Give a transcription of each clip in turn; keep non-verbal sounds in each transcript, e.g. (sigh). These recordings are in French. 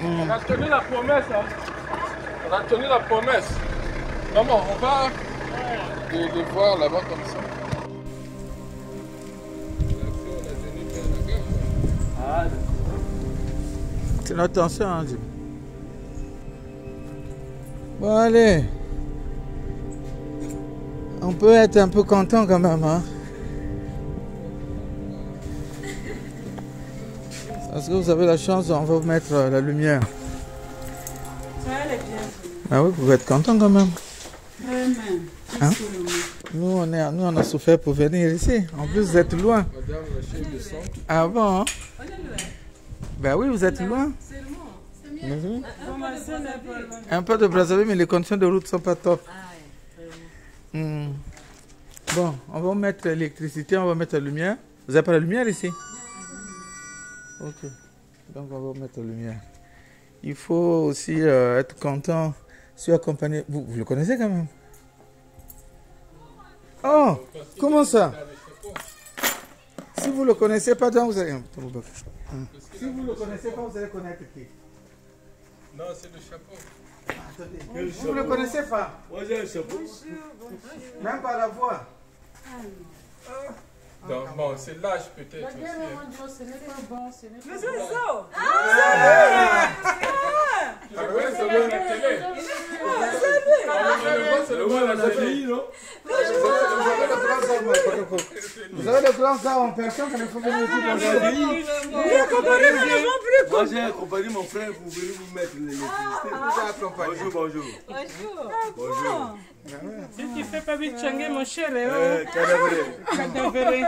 On a tenu la promesse. Hein. On a tenu la promesse. Maman, on va de voir là-bas comme ça. C'est notre attention, hein. Bon, allez. On peut être un peu content quand même, hein. Parce que vous avez la chance, on va vous mettre euh, la lumière. Ça, elle est bien. Ah oui, vous êtes content quand même. Vraiment. Hein? Nous, on, est, nous, on a souffert pour venir ici. En plus, vous êtes loin. Madame, la chaîne de sang. Ah bon hein? Ben oui, vous êtes loin. Pas loin. Un peu de Brazzaville, mais les conditions de route ne sont pas top. Hmm. Bon, on va mettre l'électricité, on va mettre la lumière. Vous n'avez pas la lumière ici? Ok. Donc on va mettre la lumière. Il faut aussi euh, être content, si accompagné. Vous, vous le connaissez quand même? Oh Comment ça? Si vous le connaissez pas, donc vous allez. Hmm. Si vous le connaissez pas, vous allez connaître qui? Non, c'est le chapeau. Attendez. Vous ne le connaissez pas? Moi j'ai un chapeau. Même pas la voix Donc, bon, c'est l'âge peut-être aussi. ce n'est pas bon, ce n'est pas c'est le la télé. fille, non Vous avez le grand ça en personne quand il faut venir ici dans la vie. Moi j'ai accompagné mon frère pour venir vous mettre l'électricité. Bonjour, bonjour. Bonjour. Si tu fais pas vite changuer, mon cher, Euh, hein, Cadavre. cadavéré.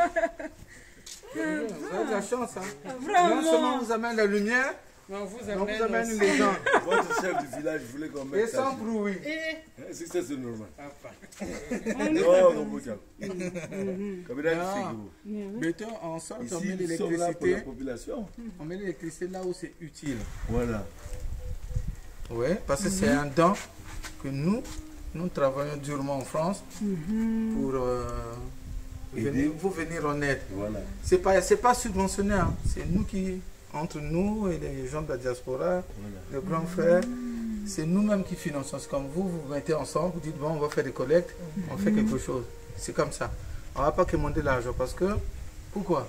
Vous avez de la chance. Hein. Non seulement on vous amène la lumière, On vous mais on vous amène amène les gens. Votre chef du village voulait qu'on Et mette ça. sans bruit. Si ça c'est normal. On est- Non, non, gros. Mettons en sorte, on met l'électricité. population. On met l'électricité là où c'est utile. Voilà. Oui, parce que c'est un don que nous, nous travaillons durement en France pour euh, venir, vous venir en aide. Voilà. C'est pas, c'est pas subventionné, hein. c'est nous qui, entre nous et les gens de la diaspora, Voilà. les grands frères, c'est nous-mêmes qui finançons. C'est comme vous, vous vous mettez ensemble, vous dites bon, on va faire des collectes, on fait quelque chose. C'est comme ça. On ne va pas commander l'argent parce que, pourquoi?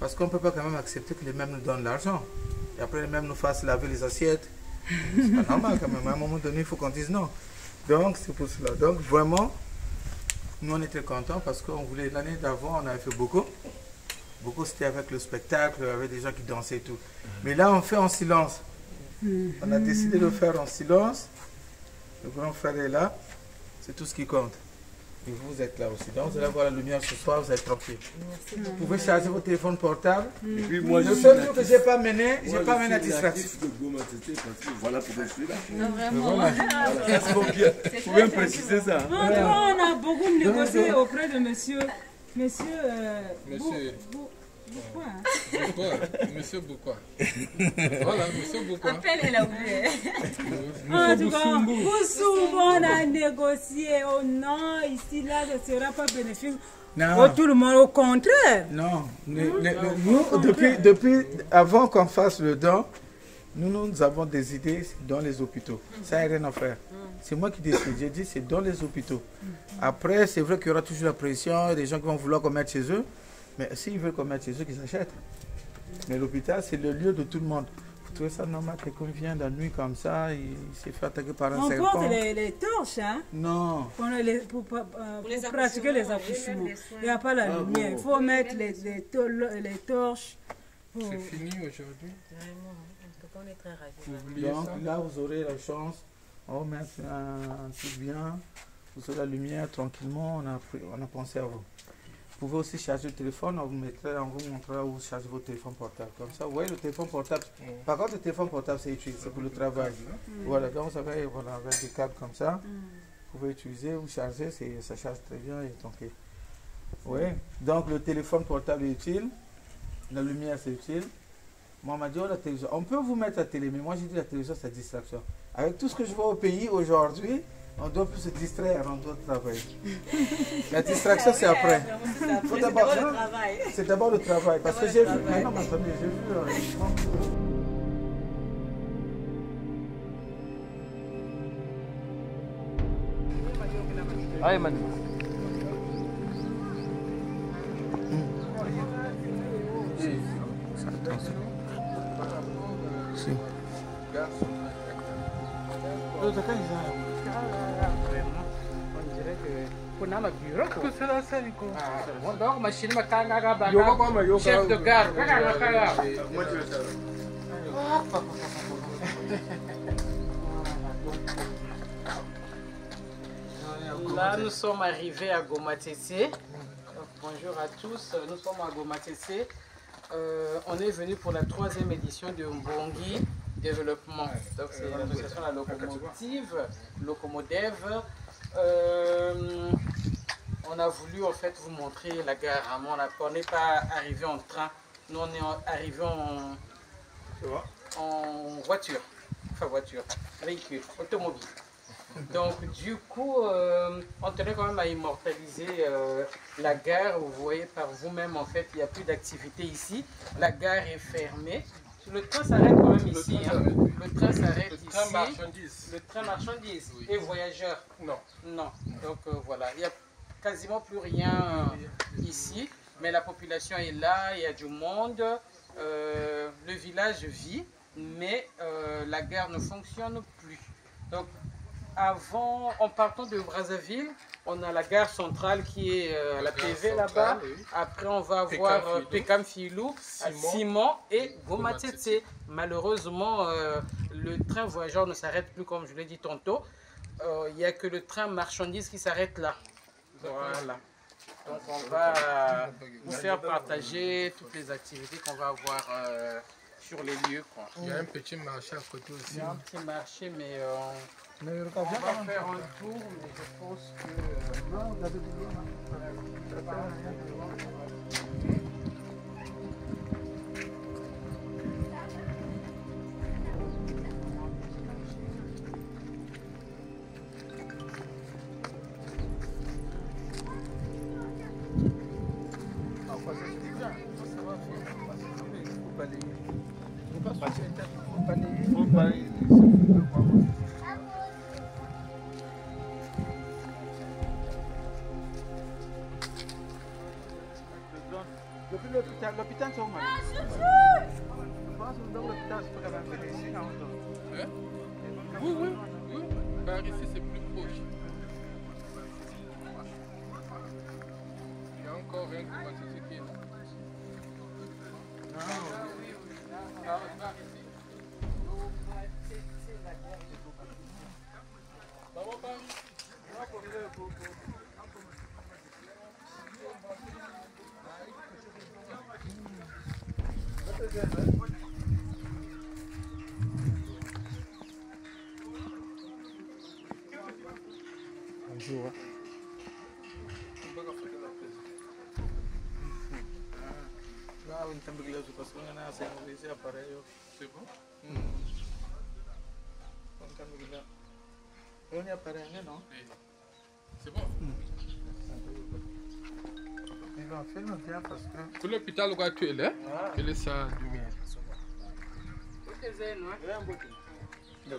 Parce qu'on ne peut pas quand même accepter que les mêmes nous donnent l'argent. Et après, les mêmes nous fassent laver les assiettes. C'est pas normal quand même. À un moment donné, il faut qu'on dise non. Donc, c'est pour cela. Donc, vraiment, nous, on était contents parce qu'on voulait, l'année d'avant, on avait fait beaucoup. Beaucoup, c'était avec le spectacle, avec des gens qui dansaient et tout. Mais là, on fait en silence. On a décidé de faire en silence. Le grand frère est là. C'est tout ce qui compte. Et vous êtes là aussi. Donc, vous allez voir la lumière ce soir, vous êtes tranquille. Vous pouvez charger votre téléphone portable. Et puis moi, je Le suis seul truc que je n'ai pas mené, je n'ai pas je mené la suis distraction. voilà pourquoi je suis là. Faut bien préciser ça? cas, on a beaucoup négocié auprès de monsieur. Monsieur. euh, Monsieur. Bou- Hein? Pourquoi? Monsieur Boukwa. Voilà, Monsieur Boukwa. Appelle, elle a oublié. En tout cas, Boussou, on a négocié. Oh non, ici, là, ce ne sera pas bénéfique Non. pour tout le monde. Au contraire. Non, le- le- le- nous, depuis, depuis, avant qu'on fasse le don, nous, nous avons des idées dans les hôpitaux. Ça n'a rien à faire. C'est moi qui décide. J'ai dit c'est dans les hôpitaux. Après, c'est vrai qu'il y aura toujours la pression, des gens qui vont vouloir qu'on mette chez eux. Mais s'ils veulent qu'on mette chez eux, qu'ils achètent. Mais l'hôpital, c'est le lieu de tout le monde. Vous trouvez ça normal que quelqu'un vient la nuit comme ça, il, s'est fait attaquer par un On serpent? porte les, les torches hein, Non. pour, les- pour- pour- euh, Pour les pour pratiquer les accouchements. Il n'y a pas la Ah lumière. bon. Il faut mettre les, les, to- les torches. pour- C'est fini aujourd'hui? Vraiment, en tout cas, on est très ravis. Donc ça? là, vous aurez la chance. On va mettre un, un truc bien. Vous aurez la lumière tranquillement. On a, on a pensé à vous. Vous pouvez aussi charger le téléphone. On vous, mettra, on vous montrera où charger votre téléphone portable. Comme ça, vous voyez le téléphone portable. Par contre, le téléphone portable, c'est utile. C'est pour le travail. Voilà, donc vous avez voilà, avec des câbles comme ça. Vous pouvez utiliser, vous chargez, c'est- ça charge très bien. Et donc, et- oui. Donc le téléphone portable est utile. La lumière, c'est utile. Moi, on m'a dit, oh, la télévision. On peut vous mettre la télé, mais moi, j'ai dit la télévision, c'est distraction. Avec tout ce que je vois au pays aujourd'hui, on doit plus se distraire avant de travailler. La distraction, c'est après. Ah c'est d'abord le travail. C'est d'abord le travail. Parce que j'ai vu. Maintenant, attendez, j'ai vu. Euh, Allez, Manu. Mmh. Si. Si. Mmh chef de. Là, nous sommes arrivés à Gomatese. Bonjour à tous, nous sommes à Gomatese. Euh, on est venu pour la troisième édition de Mbongi Développement. Donc, c'est l'association de la locomotive, Locomodev. Euh, on a voulu en fait vous montrer la gare. On n'a- On n'est pas arrivé en train, nous on est en- arrivé en, en voiture. Enfin voiture, véhicule, automobile. Donc du coup, euh, on tenait quand même à immortaliser euh, la gare. Vous voyez par vous-même, en fait, il n'y a plus d'activité ici. La gare est fermée. Le train s'arrête quand même ici. hein. Le train s'arrête Le ici. train marchandise. Le train marchandise Oui. et voyageurs? Non. Non. Donc euh, voilà, il n'y a quasiment plus rien euh, ici. Mais la population est là, il y a du monde. Euh, le village vit, mais euh, la gare ne fonctionne plus. Donc avant, en partant de Brazzaville, on a la gare centrale qui est euh, à la PV là-bas. oui. Après, on va Pécam voir euh, Filou. Pécam Filou, Simon. Simon et Gomatete. Malheureusement, euh, le train voyageur ne s'arrête plus, comme je l'ai dit tantôt. Euh, Il n'y a que le train marchandise qui s'arrête là. Voilà. Donc on va vous faire partager toutes les activités qu'on va avoir sur les lieux. quoi. Il y a un petit marché à côté aussi. Il y a un petit marché, mais on va faire un tour, mais je pense que... euh, Depuis Bonjour. Faire bien parce que. Pour l'hôpital, où tu es là Ah. Il est ça, lumière. Le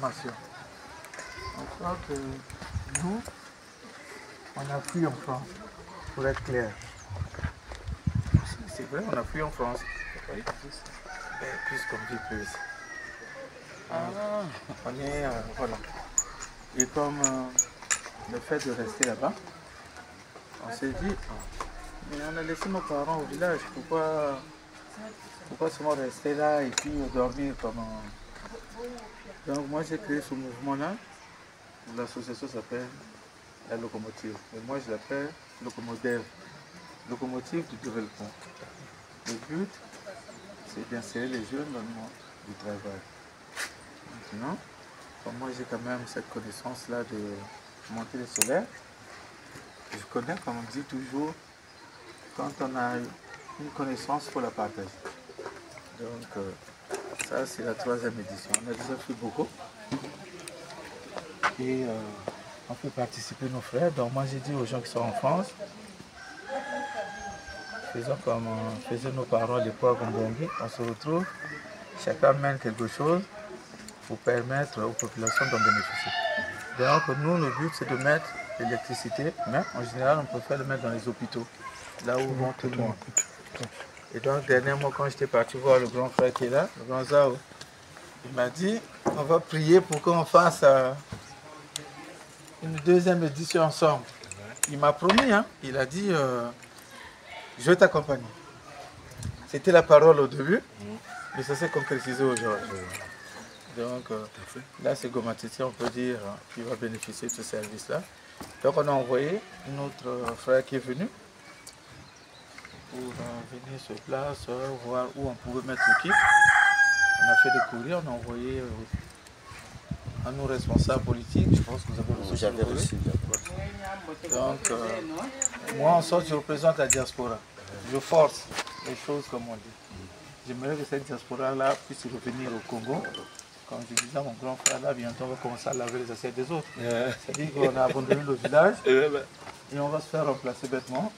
On croit que nous, on a fui en France, pour être clair. C'est vrai, on a fui en France. Plus comme dit plus. On est, euh, voilà. Et comme euh, le fait de rester là-bas, on s'est dit, ah, mais on a laissé nos parents au village, pourquoi, pourquoi seulement rester là et puis dormir comme. Donc moi j'ai créé ce mouvement-là, l'association s'appelle la locomotive, et moi je l'appelle locomotive, locomotive du développement. Le but, c'est d'insérer les jeunes dans le monde du travail. Maintenant, moi j'ai quand même cette connaissance-là de monter les solaires, je connais, comme on dit toujours, quand on a une connaissance, il faut la partager. Donc, euh, ça, c'est la troisième édition. On a déjà fait beaucoup. Et euh, on fait participer nos frères. Donc, moi, j'ai dit aux gens qui sont en France, faisons comme euh, faisaient nos parents à l'époque en. On se retrouve, chacun mène quelque chose pour permettre aux populations d'en bénéficier. Donc, nous, le but, c'est de mettre l'électricité, mais en général, on préfère le mettre dans les hôpitaux, là où tout le monde. Et donc, dernièrement, quand j'étais parti voir le grand frère qui est là, le grand Zao, il m'a dit on va prier pour qu'on fasse euh, une deuxième édition ensemble. Il m'a promis, hein, il a dit euh, je vais t'accompagner. C'était la parole au début, mais ça s'est concrétisé aujourd'hui. Donc euh, là, c'est Gomatiti, on peut dire, hein, qui va bénéficier de ce service-là. Donc on a envoyé notre frère qui est venu pour euh, venir sur place, euh, voir où on pouvait mettre l'équipe. On a fait des courriers, on a envoyé euh, à nos responsables politiques, je pense que vous avez reçu. Donc, euh, moi en sorte, je représente la diaspora. Je force les choses comme on dit. J'aimerais que cette diaspora-là puisse revenir au Congo. Comme je disais à mon grand frère, là, bientôt on va commencer à laver les assiettes des autres. C'est-à-dire qu'on a abandonné le village (laughs) et on va se faire remplacer bêtement.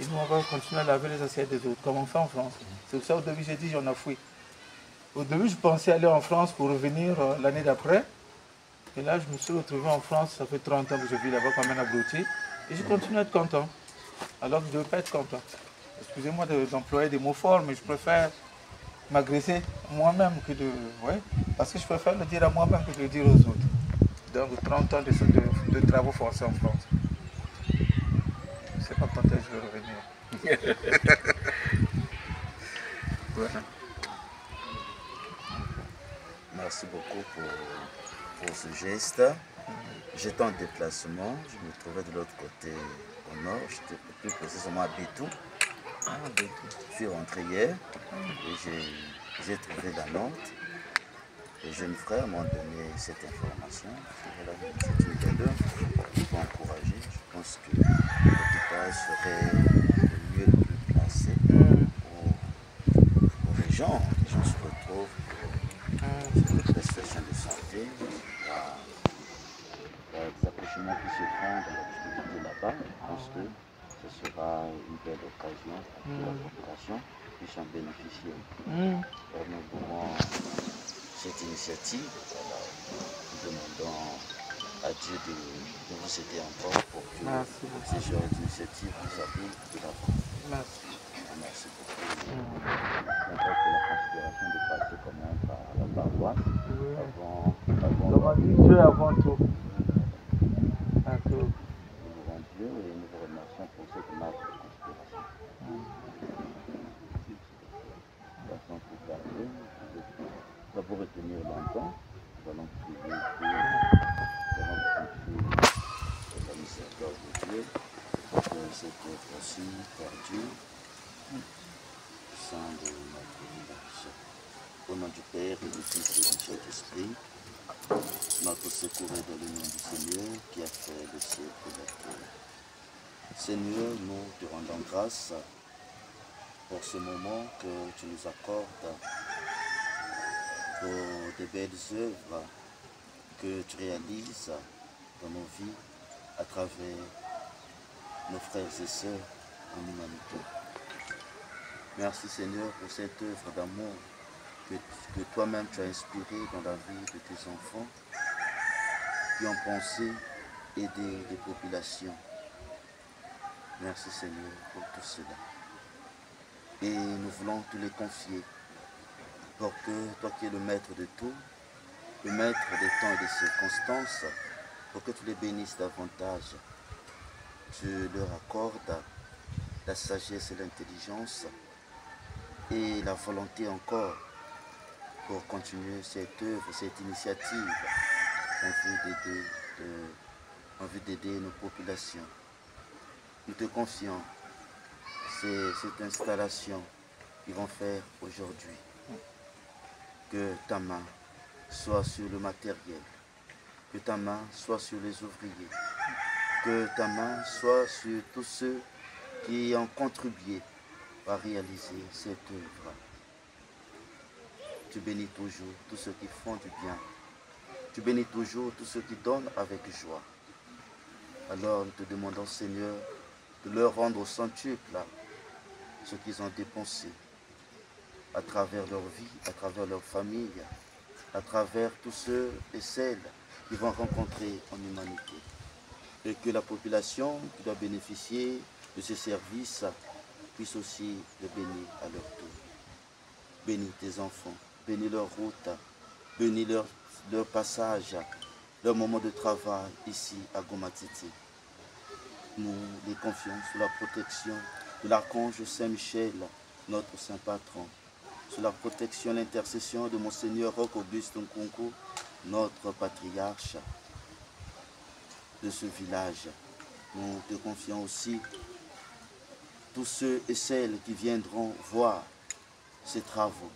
Et nous, on continuer à laver les assiettes des autres, comme on fait en France. C'est pour ça au début, j'ai dit, j'en ai fouillé. Au début, je pensais aller en France pour revenir euh, l'année d'après. Et là, je me suis retrouvé en France, ça fait 30 ans que je vis là-bas comme un abruti. Et je continue à être content. Alors que je ne veux pas être content. Excusez-moi de- d'employer des mots forts, mais je préfère m'agresser moi-même que de. Parce que je préfère le dire à moi-même que de le dire aux autres. Donc 30 ans de- de travaux forcés en France. Je ne sais pas quand est-ce que je vais revenir. (laughs) voilà. Merci beaucoup pour, pour ce geste. J'étais en déplacement, je me trouvais de l'autre côté au nord, j'étais plus précisément à Bitou. Ah, Je suis rentré hier et j'ai- trouvé la note. Les jeunes frères m'ont donné cette information. C'est une. Il faut encourager. Pense que l'hôpital serait le lieu le plus placé pour, pour les gens. Les gens se retrouvent pour une prestation de santé. Il y a, il y a des accouchements qui se font dans l'activité là-bas. Je pense que ce sera une belle occasion pour que la population puisse en bénéficier. Alors, nous voulons cette initiative. Voilà. Nous demandons à Dieu de, de vous aider encore pour que ces genres d'initiatives vous arrivent de l'avant. Merci. Merci beaucoup. Que la considération de passer quand même par la paroisse avant, avant dit Dieu avant tout. À tout. nous Dieu et nous vous remercions pour cette marque de considération. Façon pour retenir longtemps. Nous allons prier nous la de Dieu, aussi sein de notre. Au nom du Père et du Fils et du Saint-Esprit, notre secours est dans le nom du Seigneur qui a fait le ciel et la terre. Seigneur, nous te rendons grâce pour ce moment que tu nous accordes, pour de belles œuvres que tu réalises dans nos vies à travers nos frères et sœurs en humanité. Merci Seigneur pour cette œuvre d'amour que, que toi-même tu as inspiré dans la vie de tes enfants qui ont pensé aider les populations. Merci Seigneur pour tout cela. Et nous voulons te les confier pour que toi qui es le maître de tout, le maître des temps et des circonstances, pour que tu les bénisses davantage. Tu leur accordes la sagesse et l'intelligence et la volonté encore pour continuer cette œuvre, cette initiative en vue d'aider, d'aider nos populations. Nous te confions cette installation qu'ils vont faire aujourd'hui. Que ta main soit sur le matériel, que ta main soit sur les ouvriers, que ta main soit sur tous ceux qui ont contribué à réaliser cette œuvre. Tu bénis toujours tous ceux qui font du bien. Tu bénis toujours tous ceux qui donnent avec joie. Alors nous te demandons, Seigneur, de leur rendre au centuple ce qu'ils ont dépensé à travers leur vie, à travers leur famille, à travers tous ceux et celles qu'ils vont rencontrer en humanité. Et que la population qui doit bénéficier de ces services puisse aussi le bénir à leur tour. Bénis tes enfants, bénis leur route, bénis leur, leur passage, leur moment de travail ici à Gomatiti. Nous les confions sous la protection de l'archange Saint-Michel, notre saint patron, sous la protection et l'intercession de Monseigneur Roch Auguste Nkunku, notre patriarche de ce village. Nous te confions aussi tous ceux et celles qui viendront voir ces travaux,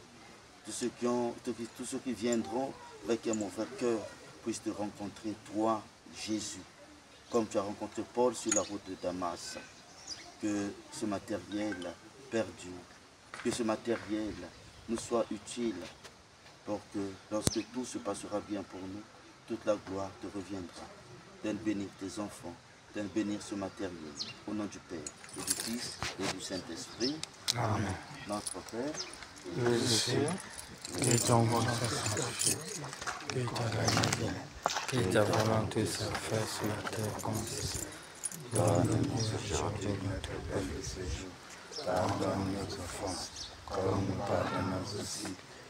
tous ceux qui, ont, tous, ceux qui viendront avec un mauvais cœur puissent te rencontrer, toi, Jésus, comme tu as rencontré Paul sur la route de Damas. Que ce matériel perdu, que ce matériel nous soit utile pour que lorsque tout se passera bien pour nous, toute la gloire te reviendra. D'en bénir tes enfants, d'en bénir ce matériel. Au nom du Père, et du Fils et du Saint-Esprit. Amen. Notre Père, Le ciel, que ton nom soit sanctifié, que ta règne vienne, que ta volonté soit faite sur la terre comme ici. Donne-nous aujourd'hui notre pain de ce jour. Pardonne nos offenses, comme nous pardonnons aussi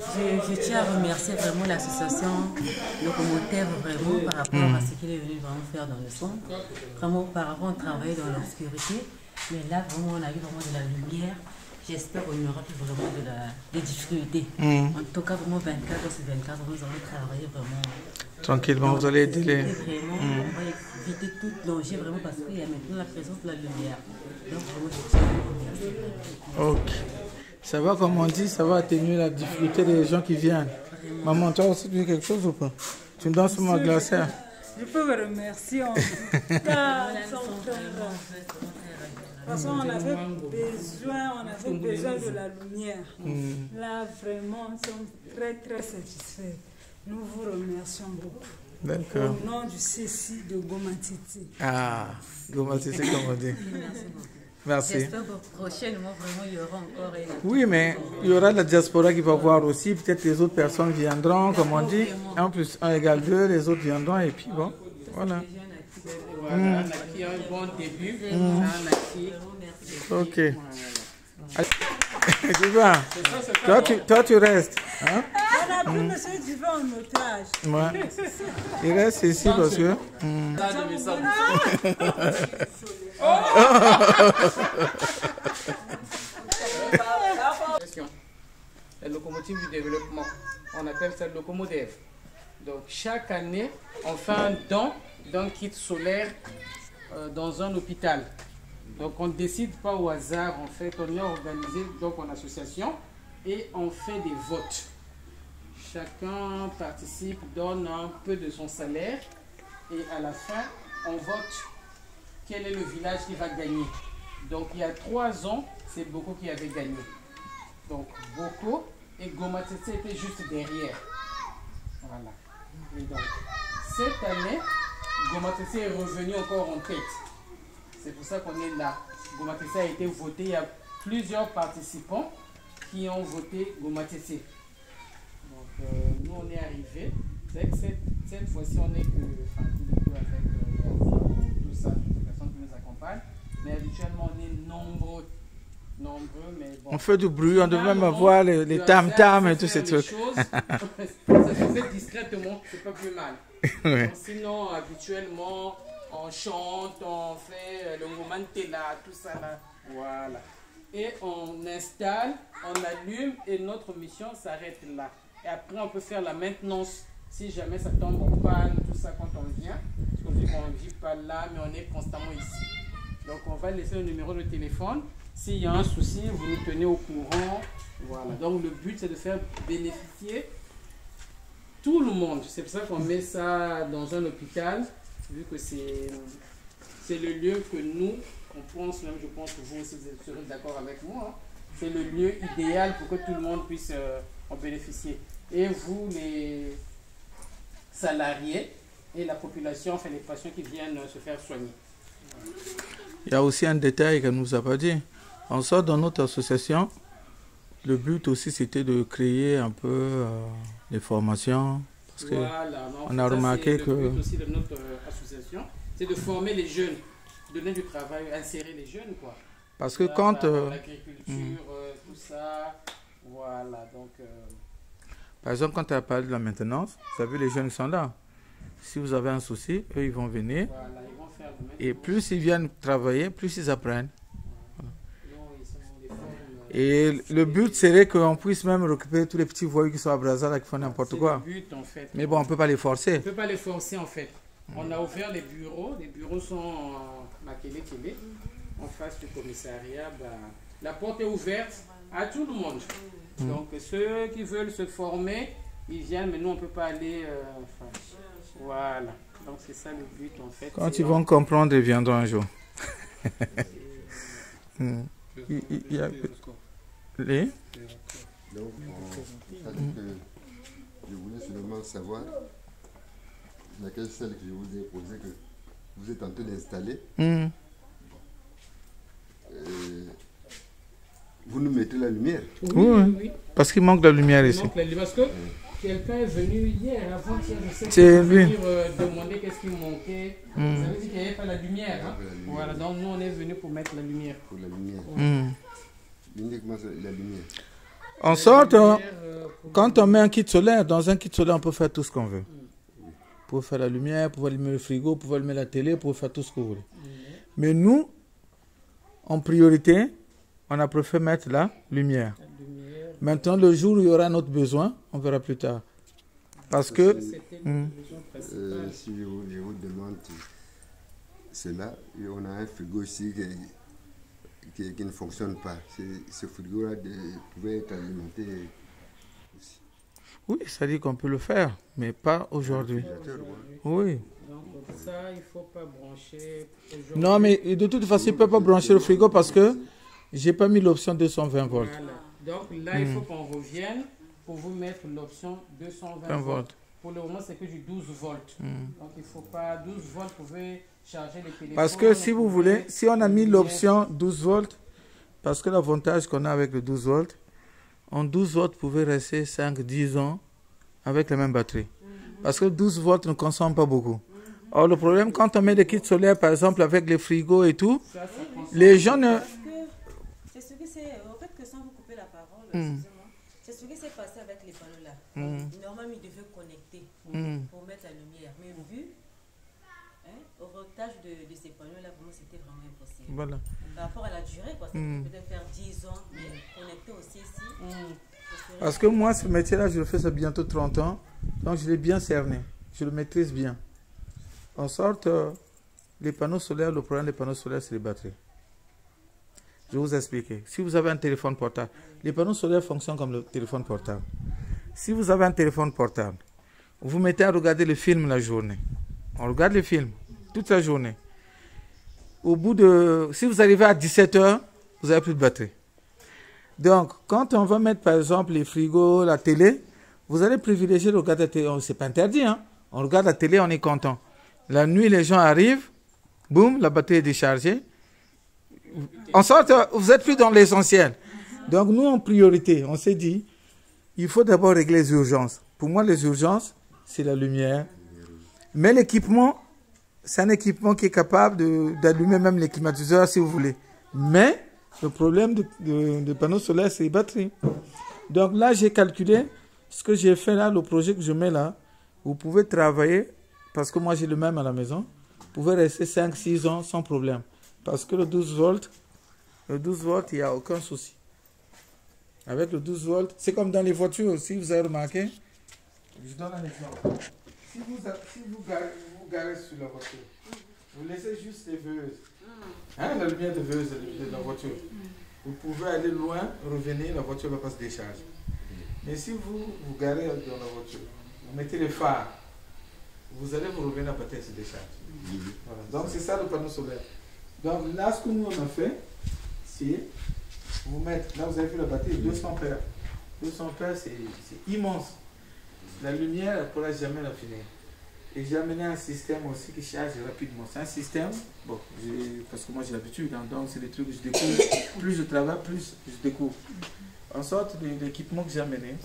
Je, je tiens à remercier vraiment l'association Locomotive vraiment par rapport à ce qu'il est venu vraiment faire dans le centre. Vraiment, auparavant, on travaillait dans l'obscurité, mais là, vraiment, on a eu vraiment de la lumière. J'espère qu'on aura plus vraiment de la, des difficultés. En tout cas, vraiment 24 heures sur 24, nous allons travailler vraiment. Tranquillement, vous allez aider les. Vraiment, on va éviter tout danger vraiment parce qu'il y a maintenant la présence de la lumière. Donc, vraiment, je tiens à remercier. Ok. Ça va, comme on dit, ça va atténuer la difficulté des gens qui viennent. Maman, toi aussi, tu veux quelque chose ou pas? Tu me donnes sur ma glacière Je peux vous remercier en tout cas. sans frère. De toute façon, on avait besoin, on avait besoin de la lumière. Là, vraiment, nous sommes très, très satisfaits. Nous vous remercions beaucoup. D'accord. Au nom du CC de Gomatiti. Ah, c'est comme on dit Merci. J'espère que prochainement, vraiment, il y aura encore une Oui, mais il y aura la diaspora qui va voir aussi. Peut-être les autres personnes viendront, comme on dit. Un plus un égale deux, les autres viendront et puis bon, voilà. Voilà, on a un bon début. On a acquis. Ok. Tu vas toi tu, toi, tu restes. Hein? On a pris M. Duvet en otage. Ouais. Il reste ici parce que. hmm, Question. La locomotive du développement. On appelle ça locomodev. Donc chaque année, on fait un don d'un kit solaire euh, dans un hôpital. Donc on ne décide pas au hasard, en fait, on est organisé donc en association et on fait des votes. Chacun participe, donne un peu de son salaire et à la fin, on vote quel est le village qui va gagner. Donc il y a trois ans, c'est Boko qui avait gagné. Donc Boko et Gomatete étaient juste derrière. Voilà. Et donc, cette année, Gomatete est revenu encore en tête. C'est pour ça qu'on est là. Gomatese a été voté. Il y a plusieurs participants qui ont voté Gomatese. Donc, euh, nous, on est arrivés. Cette, fois-ci, on est que, enfin, deux avec euh, tout ça, toutes les personnes qui nous accompagnent. Mais habituellement, on est nombreux. Nombreux, mais bon. On fait du bruit, on devrait même avoir les, tam-tam et tous ces trucs. choses. (laughs) ça se fait discrètement, c'est pas plus mal. Ouais. Donc, Sinon, habituellement, on chante, on fait euh, le moment là, tout ça là. Voilà. Et on installe, on allume et notre mission s'arrête là. Et après, on peut faire la maintenance si jamais ça tombe en panne, tout ça quand on vient. Parce qu'on ne vit pas là, mais on est constamment ici. Donc, on va laisser le numéro de téléphone. S'il y a un souci, vous nous tenez au courant. Voilà. Donc, le but, c'est de faire bénéficier tout le monde. C'est pour ça qu'on met ça dans un hôpital, vu que c'est c'est le lieu que nous, on pense, même je pense que vous aussi vous serez d'accord avec moi, hein. c'est le lieu idéal pour que tout le monde puisse euh, en bénéficier. Et vous, les salariés et la population, enfin les patients qui viennent euh, se faire soigner. Il y a aussi un détail qu'elle ne nous a pas dit. En sort dans notre association, le but aussi c'était de créer un peu euh, des formations. Parce que Voilà. Donc, on a remarqué que- Le but aussi de notre euh, association, c'est de former les jeunes, donner du travail, insérer les jeunes, quoi. Parce que Là, quand, par euh, L'agriculture, euh, tout ça. Voilà, donc. par exemple, quand tu as parlé de la maintenance, vous avez les jeunes qui sont là. Si vous avez un souci, eux ils vont venir. voilà, Et plus ils viennent travailler, plus ils apprennent. Et le but serait qu'on puisse même récupérer tous les petits voyous qui sont à Brazza là, qui font n'importe quoi. le but, en fait. Mais bon, on ne peut pas les On forcer. ne peut pas les forcer, en fait. On a ouvert les bureaux. Les bureaux sont en Makele-Kele, en face du commissariat. ben, la porte est ouverte à tout le monde. Donc, ceux qui veulent se former, ils viennent, mais nous, on ne peut pas aller. euh, voilà. Donc, c'est ça le but, en fait. Quand ils vont comprendre, ils viendront un jour. (laughs) Hmm. Il- il- il y a- Les- Donc, on- que je voulais seulement savoir laquelle celle que je vous ai posée que vous êtes en train d'installer. Hmm. vous nous mettez la lumière. Oui, Oui. Parce qu'il manque de lumière ici. Donc, la- parce que quelqu'un est venu hier, avant hier, je sais, C'est pour euh, demander qu'est-ce qui manquait. Mm. Ça veut dire qu'il n'y avait pas la lumière. hein. La lumière. Voilà, donc nous, on est venu pour mettre la lumière. Pour la lumière. Hmm. Uniquement la lumière. En sorte, euh, Lumière, euh, quand on met un kit solaire, dans un kit solaire, on peut faire tout ce qu'on veut. Pour faire la lumière, pour allumer le frigo, pour allumer la télé, pour faire tout ce que vous voulez. Mais nous, en priorité, on a préféré mettre la lumière. Maintenant, le jour où il y aura notre besoin, on verra plus tard. Parce que. Euh, si je vous, je vous demande cela, on a un frigo ici qui, qui- qui ne fonctionne pas. Ce frigo-là pouvait être alimenté aussi. oui, ça dit qu'on peut le faire, mais pas aujourd'hui. Oui. Donc ça, il ne faut pas brancher aujourd'hui. Non, mais de toute façon, il ne peut pas brancher le frigo parce que j'ai pas mis l'option 220 volts. Voilà. Donc là, il faut Mm. qu'on revienne pour vous mettre l'option 220 20 volts. Pour le moment, c'est que du 12 volts. Mm. Donc il ne faut pas 12 volts, vous pouvez charger les téléphones. Parce que si vous voulez, si on a mis l'option 12 volts, parce que l'avantage qu'on a avec le 12 volts, en 12 volts, vous pouvez rester 5-10 ans avec la même batterie. Parce que 12 volts ne consomme pas beaucoup. Or, le problème, quand on met des kits solaires, par exemple, avec les frigos et tout, Ça, ça consomme. les gens ne... Parce que c'est ce qui s'est. En fait, que sans vous couper la parole, Mm. c'est ce qui s'est passé avec les panneaux là. Mm. Normalement, ils devaient connecter Mm. pour mettre la lumière. Mais vu hein, au retard de, de ces panneaux là, vraiment, c'était vraiment impossible. Voilà. Par rapport à la durée, quoi, ça Mm. peut peut-être faire 10 ans, mais connecter aussi ici. Parce que moi, ce métier-là, je le fais ça bientôt 30 ans. Donc, je l'ai bien cerné. Je le maîtrise bien. En sorte, euh, les panneaux solaires, le problème des panneaux solaires, c'est les batteries. Je vais vous expliquer. Si vous avez un téléphone portable, les panneaux solaires fonctionnent comme le téléphone portable. Si vous avez un téléphone portable, vous mettez à regarder le film la journée. On regarde le film toute la journée. au bout de... Si vous arrivez à 17 heures, vous n'avez plus de batterie. Donc, quand on va mettre, par exemple, les frigos, la télé, vous allez privilégier de la télé. Oh, c'est pas interdit, hein. On regarde la télé, on est content. La nuit, les gens arrivent, boum, la batterie est déchargée. En sorte, vous êtes plus dans l'essentiel. Donc, nous, en priorité, on s'est dit, il faut d'abord régler les urgences. Pour moi, les urgences, c'est la lumière. Mais l'équipement, c'est un équipement qui est capable d'allumer même les climatiseurs si vous voulez. Mais le problème des panneaux solaires, c'est les batteries. Donc là, j'ai calculé ce que j'ai fait là, le projet que je mets là. Vous pouvez travailler, parce que moi j'ai le même à la maison, vous pouvez rester 5-6 ans sans problème. Parce que le 12 volts, le 12 volts, il n'y a aucun souci. Avec le 12 volts, c'est comme dans les voitures aussi, vous avez remarqué? Je donne un exemple. Si vous, si vous, garez, sur la voiture, vous laissez juste les veuses. Hein, la lumière de veuse de la voiture. Vous pouvez aller loin, revenir, la voiture ne va pas se décharger. Mais si vous vous garez dans la voiture, vous mettez les phares, vous allez vous revenir, la batterie se décharge. Voilà. Donc c'est ça le panneau solaire. Donc là, ce que nous on a fait, c'est vous mettre, là vous avez vu la batterie, 200 paires. 200 paires, c'est immense. La lumière, elle ne pourra jamais la finir. Et j'ai amené un système aussi qui charge rapidement. C'est un système, bon, parce que moi j'ai l'habitude, hein, donc c'est des trucs que je découvre. Plus je travaille, plus je découvre. En sorte, l'équipement que j'ai amené,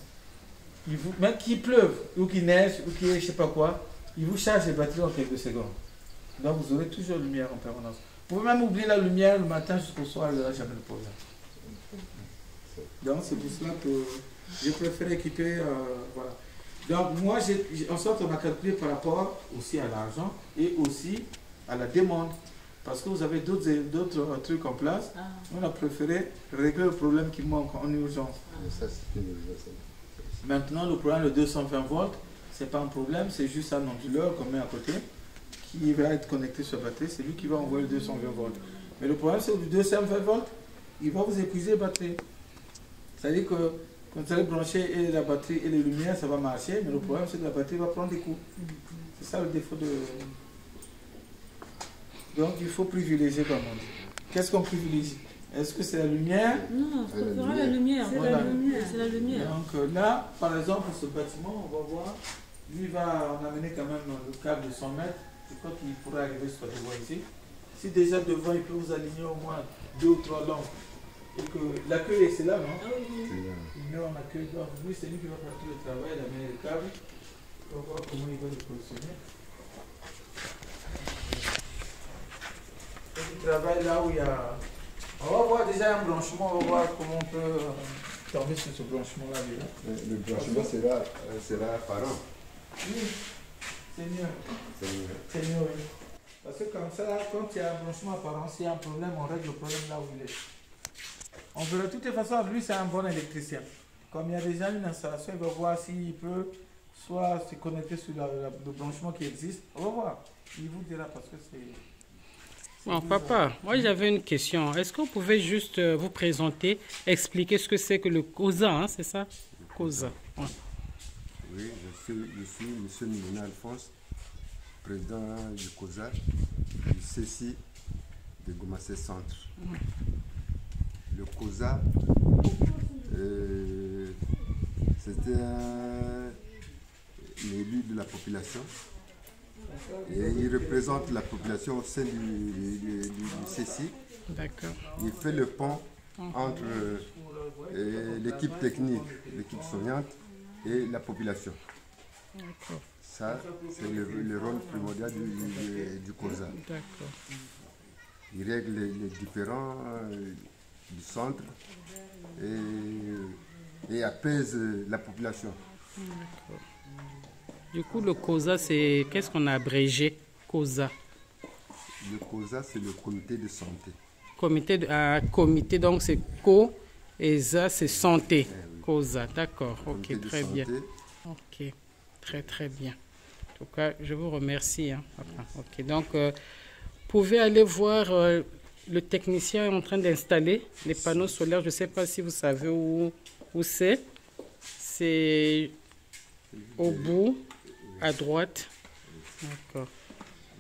il vous, même qu'il pleuve, ou qu'il neige, ou qu'il je ne sais pas quoi, il vous charge les batteries en quelques secondes. Donc vous aurez toujours lumière en permanence. Vous pouvez même oublier la lumière le matin jusqu'au soir, il n'y aura jamais de problème. Donc c'est pour cela que je préfère équiper, euh, voilà. Donc moi, en sorte, on a calculé par rapport aussi à l'argent et aussi à la demande. Parce que vous avez d'autres trucs en place. Ah. On a préféré régler le problème qui manque en urgence. Ah. Maintenant, le problème de 220 volts, ce n'est pas un problème, c'est juste un onduleur qu'on met à côté qui va être connecté sur la batterie. C'est lui qui va envoyer le 220 volts. Mais le problème, c'est que le 220 volts, il va vous épuiser la batterie. C'est-à-dire que quand vous allez brancher et la batterie et les lumières, ça va marcher, mais le problème c'est que la batterie va prendre des coups. C'est ça le défaut de... Donc il faut privilégier comme on dit. Qu'est-ce qu'on privilégie? Est-ce que c'est la lumière? Non, c'est la lumière. C'est la lumière. C'est la lumière. Donc euh, là, par exemple, ce bâtiment, on va voir, lui va en amener quand même le câble de 100 mètres. Je crois qu'il pourrait arriver sur la devant ici. Si déjà devant, il peut vous aligner au moins deux ou trois lampes que l'accueil c'est là, non? Ah oui. Il met en accueil. Donc lui, c'est lui qui va faire tout le travail, il a mis le câble. On va voir comment il va le positionner. Il travaille là où il y a. On va voir déjà un branchement, on va voir comment on peut euh, tomber sur ce branchement-là déjà. Le, branchement sera, euh, sera par an. Oui, c'est mieux. C'est mieux. C'est mieux, oui. Parce que comme ça, quand il y a un branchement apparent, s'il y a un problème, on règle le problème là où il est. On verra de toute façon, lui, c'est un bon électricien. Comme il y a déjà une installation, il va voir s'il peut soit se connecter sur le branchement qui existe. On va voir. Il vous dira parce que c'est. Bon, papa, moi j'avais une question. Est-ce que vous pouvez juste euh, vous présenter, expliquer ce que c'est que le COSA, hein, c'est ça? COSA. Oui, je je suis M. Alphonse, président du COSA, du CECI de Gomassé Centre. Le COSA, euh, c'était un, élu de la population. Et il représente la population au sein du, CECI. D'accord. Il fait le pont entre euh, l'équipe technique, l'équipe soignante et la population. Ça, c'est le, rôle primordial du, COSA. Il règle les, différents euh, du centre et, et apaise la population. Du coup, le COSA, c'est qu'est-ce qu'on a abrégé? COSA Le COSA, c'est le comité de santé. Comité, de, ah, comité donc c'est CO et ZA, c'est santé. Eh COSA, d'accord. Ok, très bien. Ok, très très bien. En tout cas, je vous remercie. Hein. donc, euh, pouvez aller voir. Euh, le technicien est en train d'installer les panneaux solaires. Je ne sais pas si vous savez où, où c'est. C'est au bout, à droite. D'accord.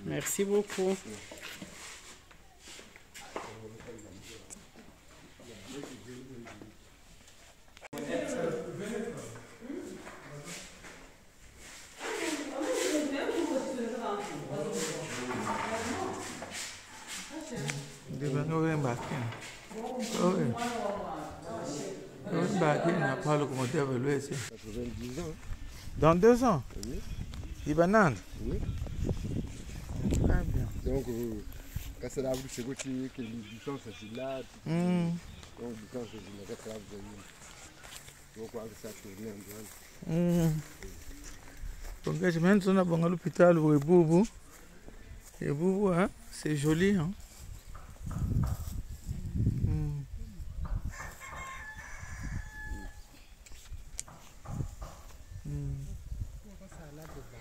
Merci beaucoup. Le commentaire veut le laisser. 90 ans. Dans deux ans Oui. Oui. Très bien. Donc, euh, quand c'est là, c'est que tu que temps, c'est là. Hmm. Donc, du temps, c'est là. Quand là, vous avez. Donc, on ça tourner en douane. Hmm. Engagement, on a bon à l'hôpital hein c'est joli. Hein? Hmm. Hmm. La gare est nia Bon, hapo. oui, euh, terrain,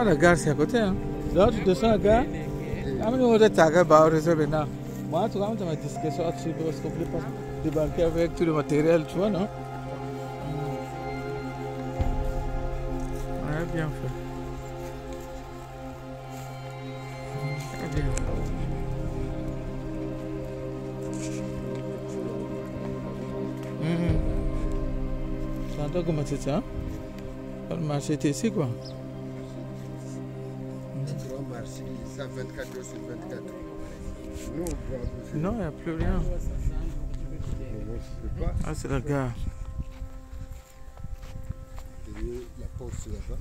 vois, la gare, c'est à côté. Hein? Tu descends la gare. On va taga bah, là. Moi, tu vois, compléter pas débarquer avec tout le matériel, tu vois, non? Bien fait. C'est un peu comment ça? Le marché ici, quoi. Grand marché, 124 heures sur 24. Nous, on voit un peu. Non, il n'y a plus rien. Ah, c'est la gare. La poste là-bas.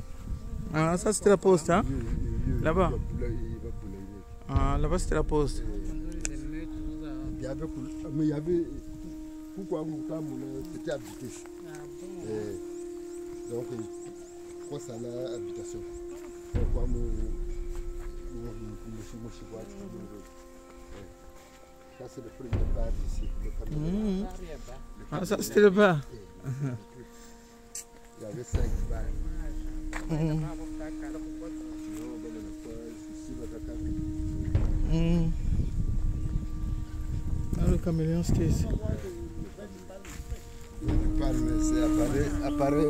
Ah, ça, c'était la poste, hein? Là-bas? Ah, là-bas, c'était la poste. Il y avait, pour- mais il y avait, pourquoi c'était habité. Et donc, pourquoi ça là habitation Pourquoi Ça, c'est le premier bar ici. le. Ah, ça, c'était le bar. Il avait le le. Ah, le caméléon, ici. Mais c'est appareil,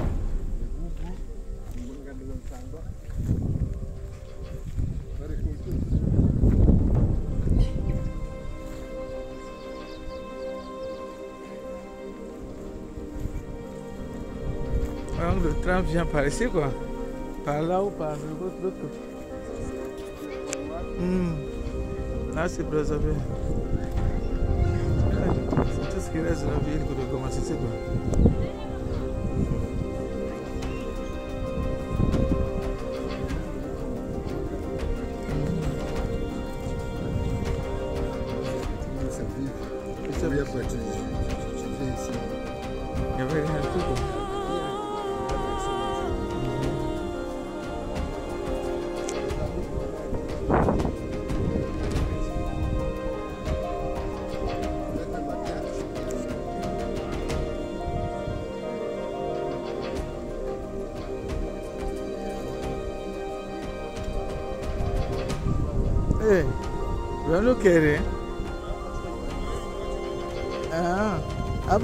Train vient par ici, quoi. Par là ou par l'autre l'autre côté. Mhm. Là, c'est Brazzaville. Tout ce de la ville que de commencer, c'est.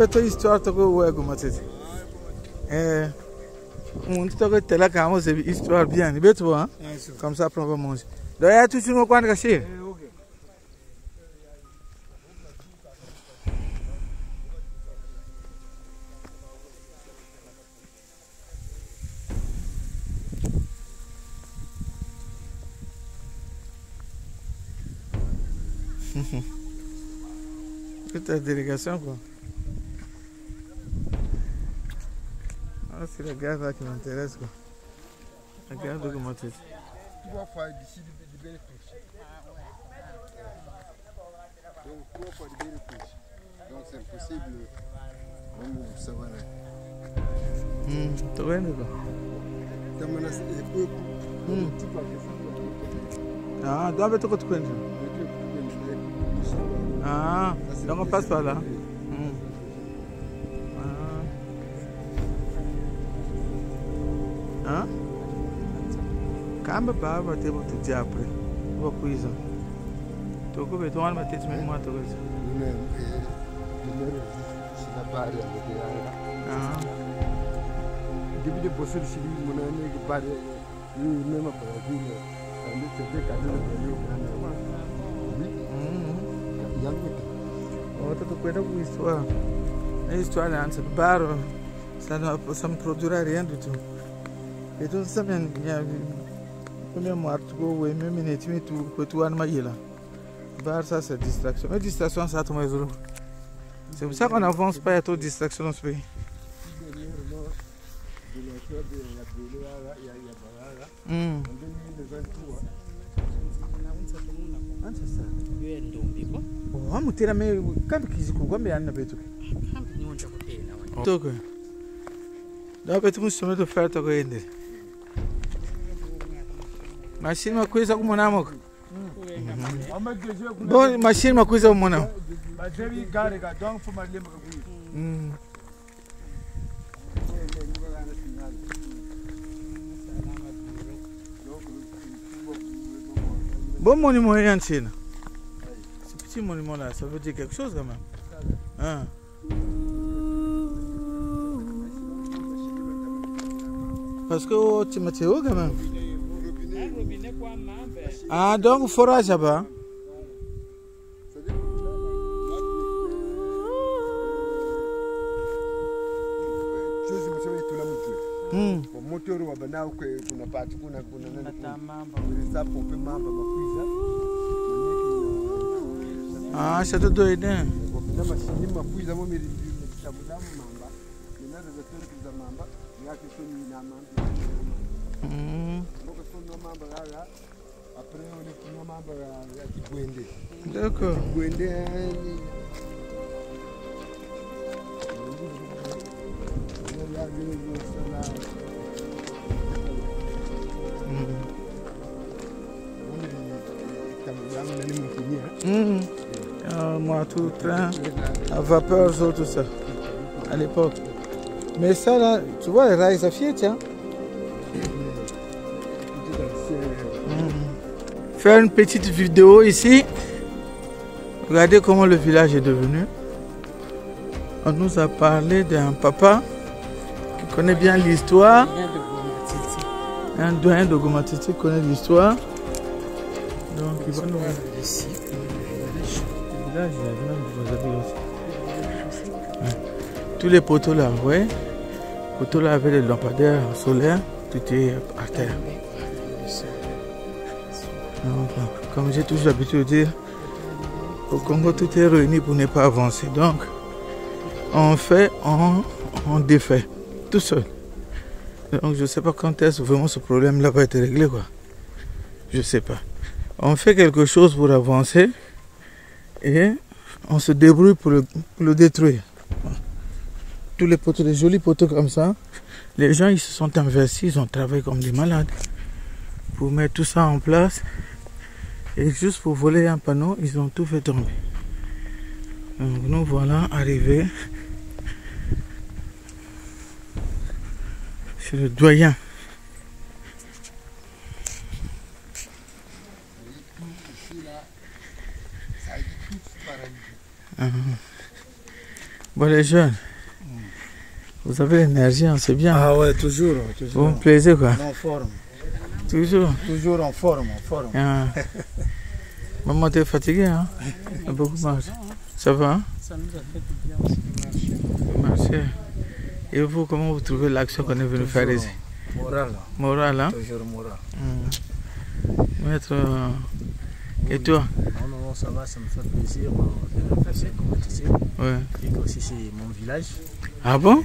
To histoire to go wego matete. Eh, on to go tela ka mo c'est histoire bien, ni beto hein. Comme ça après on va manger. Donc ya tu chino kwani kashi? (laughs) Toute la délégation quoi. Ah, c'est la gare là qui m'intéresse. quoi. La gare de Gomatete. Trois fois d'ici de belles couches. Donc trois fois de belles couches. Donc c'est impossible. Même vous savoir. Hmm, tô vendo, quoi. Também nós é pouco. Hum. Tipo a questão da Ah, doit être autre chose. Ah, donc on passe par là. Ah. Hein? Kamba pa va te botu dia après. Va kuiza. Toko be to alma te tsme mo to kuiza. sila bari avec la Ah. Depuis de bosser sur lui, mon ami qui parle, lui même après la vie, quand il était cadeau de lui, oui, Hmm. il y a un Outra coisa com história. A história antes do bar, ça ne ça me produira rien du tout. Et tout ça, bien, il y a Premier mois, tu go, oui, même minute, tu. Bar, ça c'est distraction. Mais distraction, ça, tout. C'est pour ça qu'on n'avance pas, il y a trop de distractions dans ce pays. Hmm. Betu musome to fara toko yende. Machine makuiza kumona moko. Bon, machine makuiza kumona. Mm. Bon monument rien Chine. Ce petit monument là, ça veut dire quelque chose quand même. Hein? Parce que oh, tu m'as quand même. Ah, donc fora jaba. Mm. ah shato do é né? mashini Après on est ya. D'accord. Kibwende yani. Hmm. Ah, moi, tout train, à vapeur, tout ça, à l'époque. Mais ça, là, tu vois, les rails, ça fiait, tiens. Faire une petite vidéo ici. Regardez comment le village est devenu. On nous a parlé d'un papa qui connaît bien l'histoire. Un doyen de Gomatiti connaît l'histoire. Donc, il va nous. Le. Tous les poteaux là, ouais. Poteaux là avec les lampadaires solaires, tout est à terre. Comme j'ai toujours l'habitude de dire, au Congo, tout est réuni pour ne pas avancer. Donc, on fait, on, on défait, tout seul. Donc, je ne sais pas quand est-ce vraiment ce problème-là va être réglé, quoi. Je ne sais pas. On fait quelque chose pour avancer et on se débrouille pour le, pour le détruire. Tous les poteaux, des jolis poteaux comme ça, les gens ils se sont investis, ils ont travaillé comme des malades pour mettre tout ça en place. Et juste pour voler un panneau, ils ont tout fait tomber. Donc nous voilà arrivés chez le doyen. Ah. Bon les jeunes, vous avez l'énergie, hein, c'est bien. Ah ouais, toujours. Vous toujours. me plaisez quoi. En forme. Toujours. Toujours en forme, en forme. Ah. (laughs) Maman, t'es fatiguée, hein? T'as beaucoup marché. Ça va, hein? Ça nous a fait du bien aussi de marcher. Et vous, comment vous trouvez l'action qu'on est venu faire ici? Moral. Moral, hein? Toujours moral. Hmm. Maître, euh, et toi? Non, non, non, ça va, ça me fait plaisir de faire cette compétition. Ouais. Et que aussi, c'est mon village. Ah bon?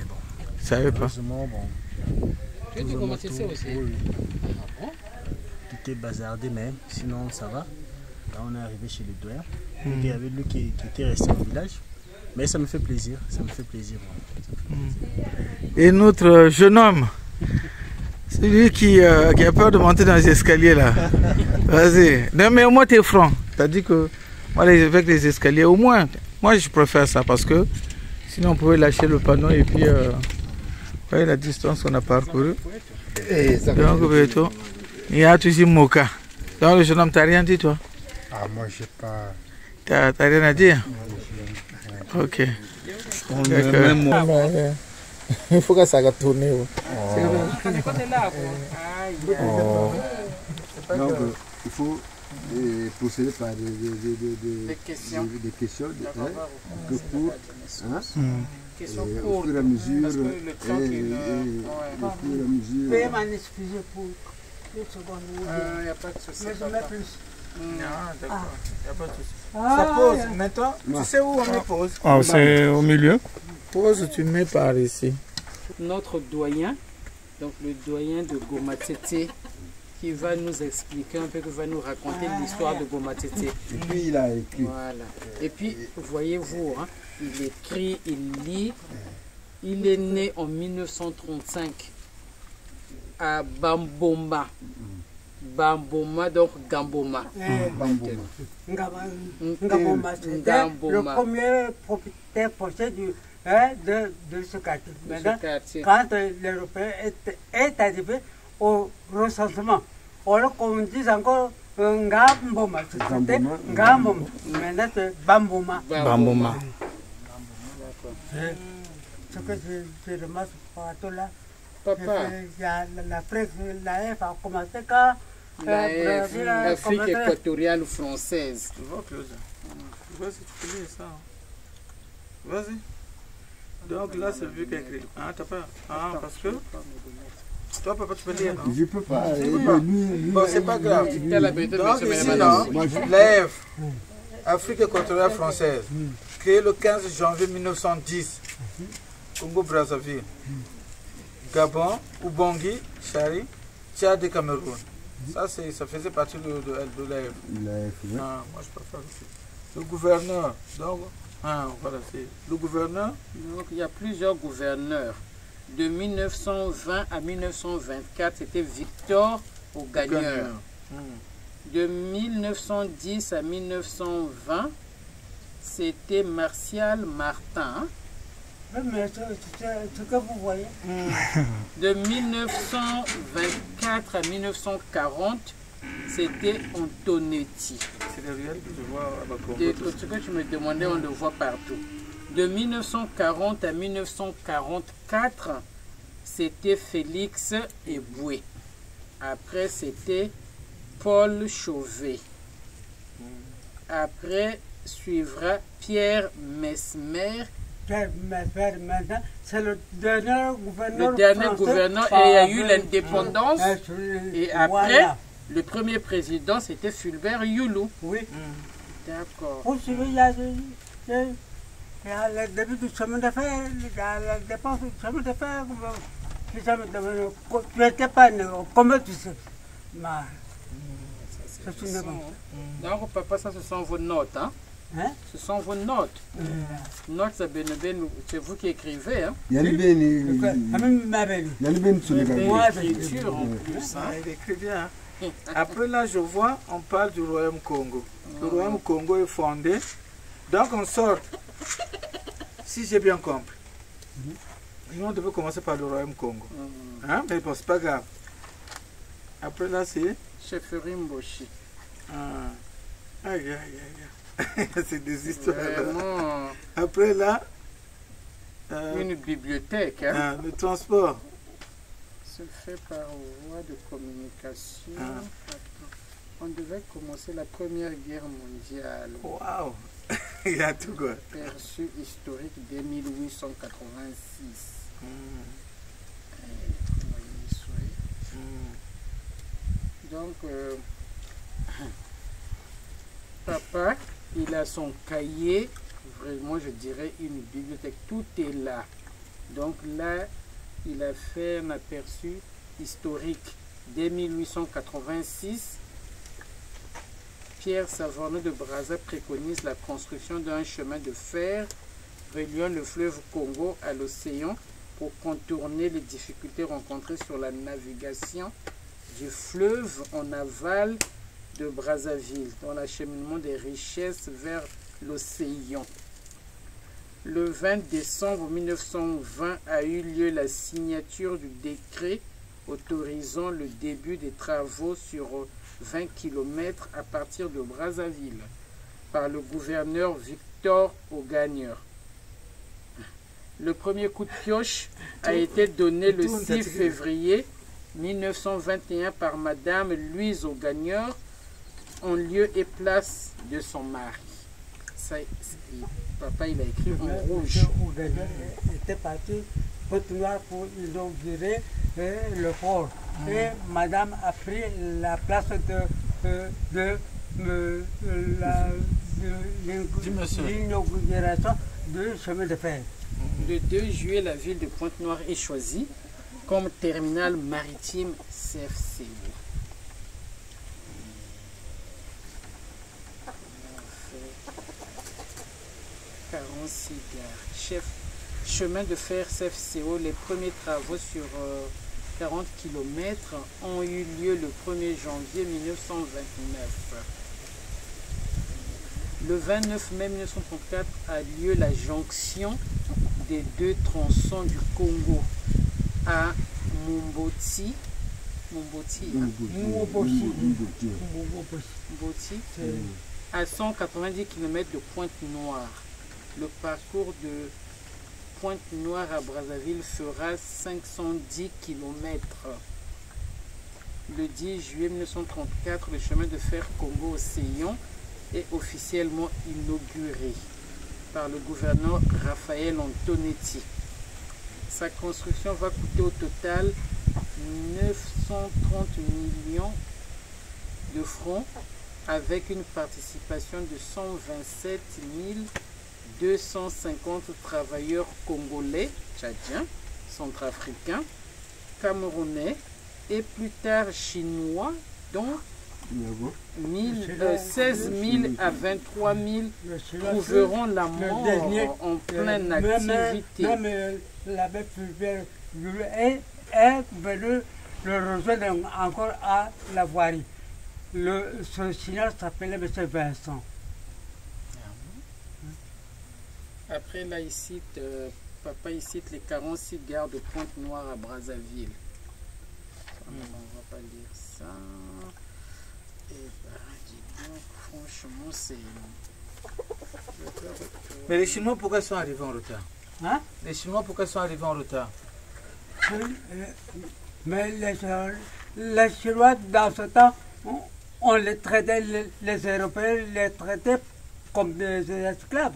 Je savais pas. Heureusement, bon. Tu Tsetse tout- aussi oui, oui. Ah bon? Tout est bazardé, mais sinon ça va. Là, on est arrivé chez le doyen. Mm. Il y avait lui qui, qui était resté au village. Mais ça me fait plaisir, ça me fait plaisir. vraiment. Et notre euh, jeune homme, celui qui, euh, qui a peur de monter dans les escaliers là. (laughs) Vas-y. Non, mais au moins tu es franc. Tu as dit que moi, les- avec les escaliers, au moins, moi je préfère ça parce que sinon on pouvait lâcher le panneau et puis. Euh, voyez la distance qu'on a parcourue. Donc, bientôt, il y a toujours Moka. Donc, le jeune homme, t'as rien dit toi Ah, moi, j'ai pas. T'as t'as rien à dire Ok. On est même moi. (laughs) Il faut que ça va tourner. ouais. Oh. Donc, euh, il faut euh, procéder par des, des, des, des, questions. des- des questions de- hein, vous pour, hein, Hmm. Et au fur et à mesure, euh, Veuillez m'en excuser pour une seconde. Il deux. n'y a pas de souci. Mais je mets plus. Non, d'accord. Y a pas de souci. Ah, ça pose. Maintenant, tu sais où on met pause Ah, c'est au milieu Pause, tu mets par ici. Notre doyen, donc le doyen de Goma Tsetse, qui va nous expliquer un peu, qui va nous raconter l'histoire de Goma Tsetse. et puis il a écrit. Voilà. Et puis, voyez-vous, hein, il écrit, il lit. Il est né en 1935 à Bamboma. Bamboma, donc Gamboma. Eh, Bamboma. Ngaba- Mm, Ngaboma, c'était le premier propriétaire foncier du, hein, de, de ce quartier. De ce quartier. quand euh, l'Européen est, est arrivé au recensement, alors qu'on dit encore euh, Ngamboma, c'était Ngamboma. Ngamboma. Maintenant, c'est Bamboma. Bamboma. Eh, Ce que je, je remarque partout là, Papa. c'est que il y a la- l'Afrique, la F a commencé quand? La euh, F, Brésil a Afrique commencé- équatoriale française. Tu vois, Claude? Vas-y, tu peux lire ça. hein. Vas-y. Donc là, c'est lui qui a écrit. Ah, t'as pas? Ah, parce que. Toi, papa, tu peux lire, non Je peux pas. Tu eh, peux pas. lui- Bon, c'est pas grave. Donc, ici, je- la F, Afrique équatoriale française, créée le 15 janvier 1910, Congo-Brazzaville, Gabon, Ubangui, Chari, Tchad et Cameroun. Ça, c'est- ça faisait partie de, de. Ah, moi, je préfère. Le gouverneur, donc, ah, voilà, c'est le gouverneur. Donc, il y a plusieurs gouverneurs. De 1920 à 1924, c'était Victor au gagneur. Gagneur. Hmm. De 1910 à 1920, c'était Martial Martin. Oui, mais ce, ce- ce que vous voyez, (laughs) De 1924 à 1940, c'était Antonetti. C'est le réel que je vois à ce que tu me demandais, on le voit partout. De 1940 à 1944, c'était Félix Eboué. Après, c'était Paul Chauvet. Après, suivra Pierre Mesmer, Pierre Mesmer, maintenant, c'est le dernier gouverneur. le dernier français gouverneur, et par- il y a eu l'indépendance. Je- Et après, voilà. le premier président, c'était Fulbert Youlou. Oui. D'accord. Il y a le début du chemin de fer, il y a la dépense du chemin de fer. Tu n'étais pas comment tu sais Mais, c'est une sont- Donc, papa, ça, ce sont vos notes. Hein? Hein? Ce sont vos notes. Euh, Notes, c'est ben- c'est vous qui écrivez. Hein? Il y a les bénis. Ah. Moi, en plus. Ah, Hein? il écrit bien. hein. (laughs) Après là, je vois, on parle du royaume Congo. Le royaume Congo est fondé. Donc on sort, si j'ai bien compris. Nous, on devait commencer par le royaume Congo. Hein? Mais bon, c'est pas grave. Après là, c'est. Chefferie Mboshi. Ah. Aïe, aïe, aïe, aïe. (laughs) c'est des histoires. Vraiment Après là, euh, une bibliothèque. Hein? ah, le transport. Se fait par voie de communication. Ah. On devait commencer la Première Guerre mondiale. Waouh! (laughs) Il y a tout quoi. Perçu historique dès 1886. Hmm, Eh, hmm. Donc, euh, (coughs) papa, il a son cahier, vraiment, je dirais une bibliothèque, tout est là. Donc là, il a fait un aperçu historique dès 1886. Pierre Savonneau de Brazza préconise la construction d'un chemin de fer reliant le fleuve Congo à l'océan pour contourner les difficultés rencontrées sur la navigation du fleuve en aval de Brazzaville dans l'acheminement des richesses vers l'océan. Le 20 décembre 1920 a eu lieu la signature du décret autorisant le début des travaux sur 20 km à partir de Brazzaville par le gouverneur Victor Augagneur. Le premier coup de pioche a été donné le 6 février 1921 par Madame Louise Augagneur en lieu et place de son mari. Ça, papa, il a écrit en rouge. était parti pour inaugurer euh, le fort. Et madame a pris la place de, euh, de, de, de l'inauguration du chemin de fer. Le 2 juillet, la ville de Pointe-Noire est choisie comme terminal maritime CFCO. 46 gares. Chef, chemin de fer CFCO, les premiers travaux sur 40 km ont eu lieu le 1er janvier 1929. Le 29 mai 1934 a lieu la jonction des deux tronçons du Congo à Mumboti. Mumboti, Mumboti, à 190 km de Pointe-Noire. Le parcours de Pointe-Noire à Brazzaville fera 510 km. Le 10 juillet 1934, le chemin de fer Congo-Océan est officiellement inauguré par le gouverneur Raphaël Antonetti. Sa construction va coûter au total 930 millions de francs avec une participation de 127 250 travailleurs congolais, tchadiens, centrafricains, camerounais et plus tard chinois, dont 16 000 à 23 000 trouveront la mort en pleine activité. Même l'abbé Fulbert est, est venu le rejoindre encore à la voirie. Le, ce signal s'appelait M. Vincent. Après, là, il cite, euh, papa, il cite les 46 gares de Pointe-Noire à Brazzaville. On ne va pas lire ça. Et ben, dis donc, franchement, c'est... Mais les Chinois, pourquoi ils sont arrivés en retard? Hein? Les Chinois, pourquoi ils sont arrivés en retard? Mais les, les Chinois, dans ce temps, on, on les traitait, les, les, Européens les traitaient comme des esclaves.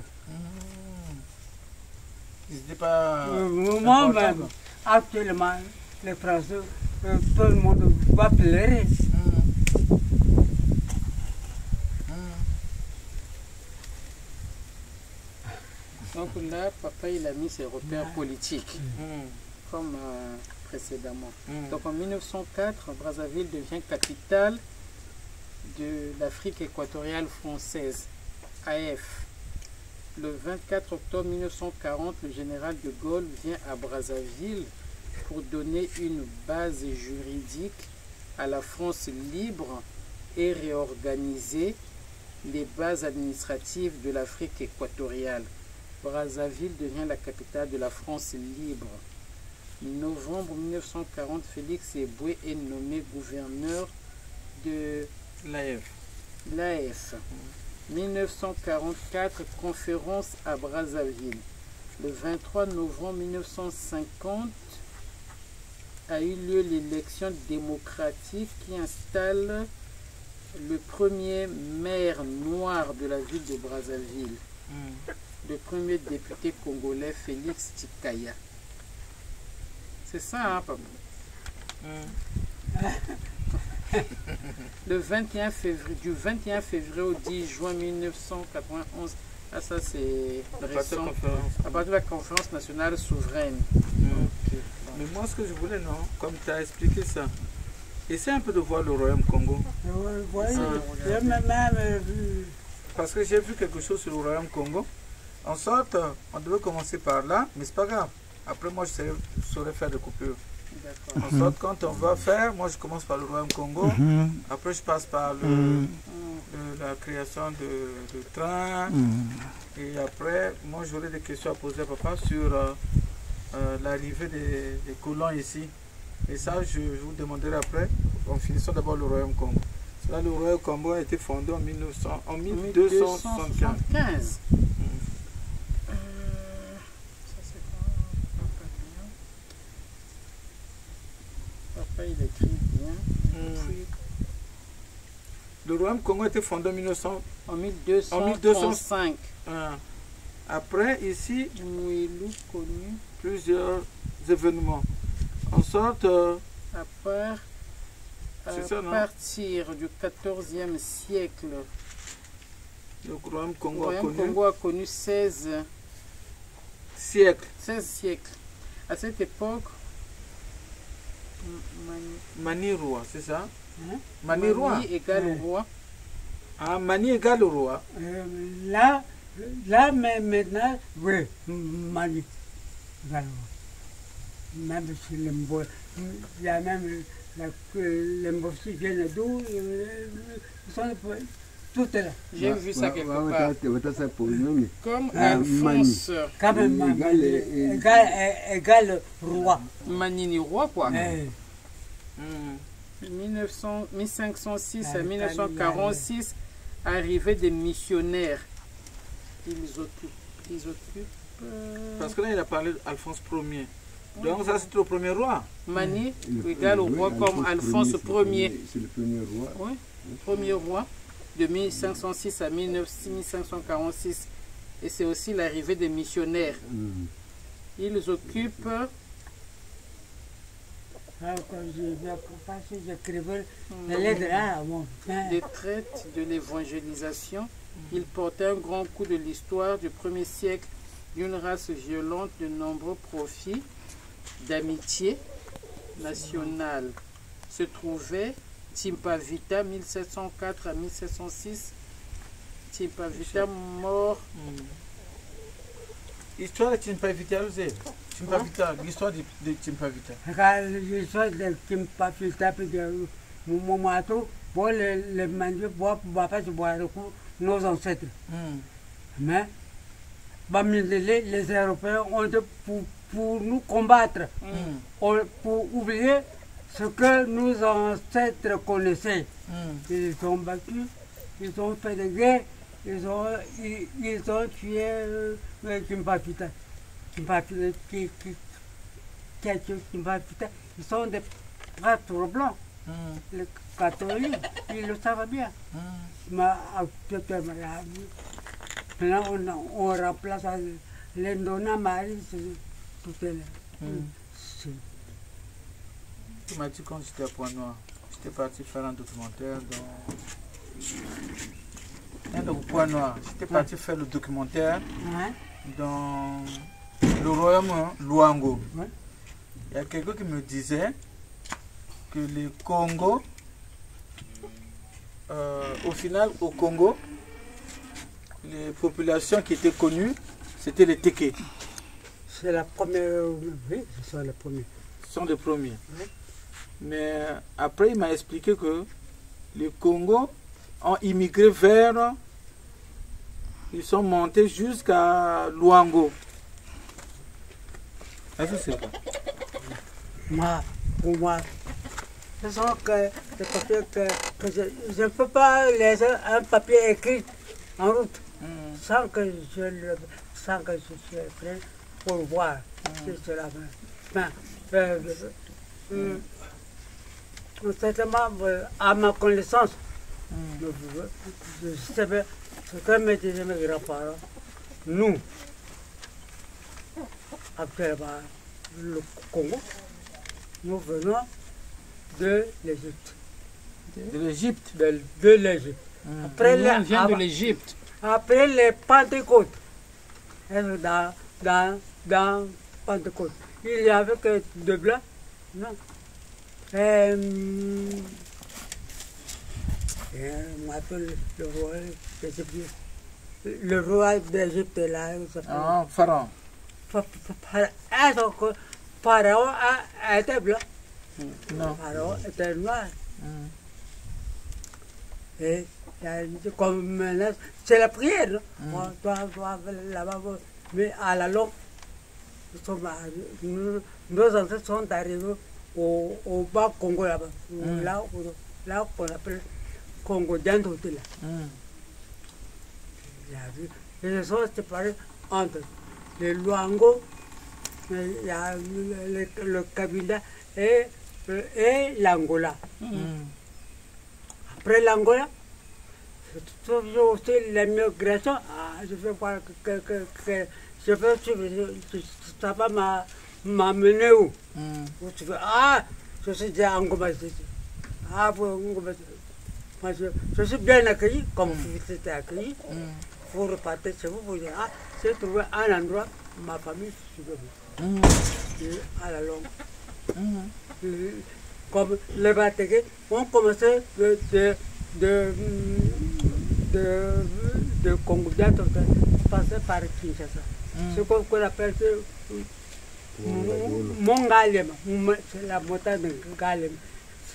Ils n'étaient pas. Moi-même, actuellement, les Français, euh, tout le monde va pleurer. Donc là, papa, il a mis ses repères politiques, comme euh, précédemment. Donc en 1904, Brazzaville devient capitale de l'Afrique équatoriale française, AF. Le 24 octobre 1940, le général de Gaulle vient à Brazzaville pour donner une base juridique à la France libre et réorganiser les bases administratives de l'Afrique équatoriale. Brazzaville devient la capitale de la France libre. Novembre 1940, Félix Eboué est nommé gouverneur de l'AF. L'AF. 1944, conférence à Brazzaville. Le 23 novembre 1950 a eu lieu l'élection démocratique qui installe le premier maire noir de la ville de Brazzaville, mm. le premier député congolais Félix Tikaya. C'est ça, hein, papa mm. (laughs) le 21 février, du 21 février au 10 juin 1991, ah ça c'est récent, à partir de la conférence nationale souveraine. Mm. Okay. Bon. Mais moi, ce que je voulais, non, comme tu as expliqué ça, essaie un peu de voir le Royaume Congo. Parce que j'ai vu quelque chose sur le Royaume Congo. En sorte, on devait commencer par là, mais c'est pas grave. Après, moi, je saurais, je saurais faire des coupures. En sorte, quand on va faire, moi, je commence par le Royaume Congo. Mhm. Après, je passe par le, Mhm. le- la création de, de trains. Mhm. Et après, moi, j'aurais des questions à poser à papa sur euh, euh, l'arrivée des, des colons ici. Et ça, je, je vous demanderai après, en finissant d'abord le Royaume Congo. Là, le Royaume Congo a été fondé en, 1900, en 1275. 1275. Papa, il écrit bien. Hmm. Le Royaume Congo a été fondé en 1900. En 1235. En 1205. Ah. Après, ici, connu. plusieurs événements. En sorte, euh, À part- C'est à ça, non? partir du 14e siècle, le Royaume Congo a connu Congo a connu 16 siècles. 16 siècles. À cette époque, Mani- Mani-Roi, c'est ça? Hein? Mani-Roi Mani égale roi. Ah, Mani égale au roi. Euh, là, là, mais maintenant, oui, Mali. Gallo. Même si l'embo, il y a même la, l'embo qui vient d'où, euh, ils sont tout est là. J'ai vu ça quelque part. Comme Alphonse. Égal, Mali, euh, égal, euh, égal roi. Manini roi, quoi. Eh, Hmm. 1900 1506 Ah, à 1946, arrivée des missionnaires. Ils occupent. Ils occupent euh, Parce que là, il a parlé d'Alphonse Ier. Donc, ça, c'était le premier roi. Mani Le- égale au roi comme Alphonse c'est Ier. C'est le premier roi. Oui, premier roi de 1506 à 1900 1546. Et c'est aussi l'arrivée des missionnaires. Mhm. Ils occupent ah, quand j'écrivais les lettres des traites de l'évangélisation. Ils portaient un grand coup de l'histoire du premier siècle d'une race violente de nombreux profits d'amitié nationale. Se trouvait Timpavita 1704 à 1706. Timpavita mort Hmm. Histoire de Timpavita, vous savez Timpavita, l'histoire de, de Timpavita. regarde l'histoire de Kimpa Filta, puis de Momoato, pour les, les manger, pour pas se boire nos ancêtres. Mais, les Européens ont été pour, pour nous combattre, Hmm. pour oublier ce que nos ancêtres connaissaient. Hmm. Ils ont battu, ils ont fait des guerres, ils ont, ils, ils ont tué euh, le Kimpapita. Kimpapita, qui, qui, qui a tué Kimpapita. Ils sont des prêtres blancs. Hmm. Les catholiques, ils le savent bien. Hmm. Mais maintenant, on, on remplace l'Indona Marie, tout est là. Tu m'as dit quand j'étais à Point-Noir, j'étais parti faire un documentaire dans. Un de Point-Noir. J'étais parti faire le documentaire Hein? dans le royaume hein, Luango. Ouais. Il y a quelqu'un qui me disait que le Congo, euh, au final, au Congo, les populations qui étaient connues, c'était les Teke. C'est la première, oui, c'est la première. Ce sont les premiers. Mais après, il m'a expliqué que les Congo ont immigré vers. Ils sont montés jusqu'à Luango. Est-ce que c'est ça Moi, pour moi, ce sont que des papiers que, que je je ne peux pas laisser un papier écrit en route sans que je le, sans que je sois prêt pour voir si c'est la même. Ben, euh, certainement, à ma connaissance, je, bien ce que me disaient mes grands-parents. Nous, actuellement, le Congo, nous venons de l'Égypte. De l'Égypte? De, de l'Égypte. Après, les- on vient de avant- l'Égypte. Après les Pentecôtes, hein, dans, dans, dans Pentecôte, il y avait que de blancs? Non. Euh, euh, on m'appelle le roi d'Égypte. Le roi d'Égypte là. il s'appelle- Ah, Pharaon. Pha- pha- pha- ah, Pharaon été blanc. Non. Pharaon était noir. Et a une- comme maintenant, c'est la prière. non? On doit, doit là-bas, mais à la longue, nous- nos ancêtres sont arrivés o ba congo là-bas là là qu'on appelle congo d'Andoté là les sont séparés entre les Luango le, le Kabila et, et l'Angola après l'Angola c'est la migration ah, je veux voir que, que, que, que je veux ça va m'amener où où tu Ah, je suis déjà en. Ah. Moi, je, je suis bien accueilli, comme vous êtes accueilli. Vous repartez chez vous, vous dites, ah, j'ai trouvé un endroit, ma famille, je veux. Et à la longue. Et Comme les Batégués ont commencé de, de, de, de, de Congo, de passer par Kinshasa. Ce qu'on qu'on appelle Mongalema, Mont- c'est la montagne de Galema.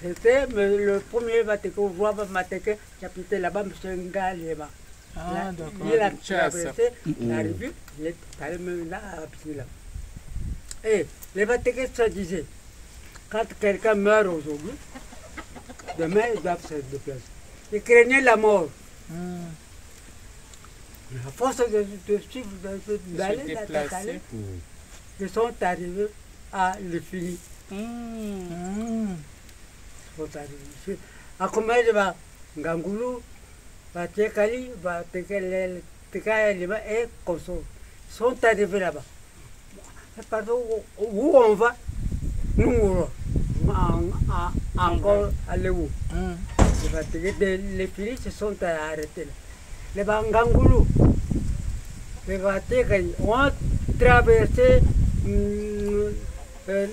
C'était le premier au roi Batégué, qui habitait là-bas, M. Galema. Ah, Là, d'accord. Il a traversé la revue, il est allé même là, à Psila. Et les Batégués se disaient, quand quelqu'un meurt aujourd'hui, demain ils doivent se déplacer. Ils craignaient la mort. Mais à force de, de suivre, d'aller, d'aller, sont arrivés à l'infini. Ils sont arrivés. À combien de va? Ngangulu, va Tekali, va Tekalema et Koso. Ils sont arrivés là-bas. Partout où, on va, nous on va en- en- encore aller où Les filles se sont arrêtés là. Les Bangangoulou, les Batégués ont traversé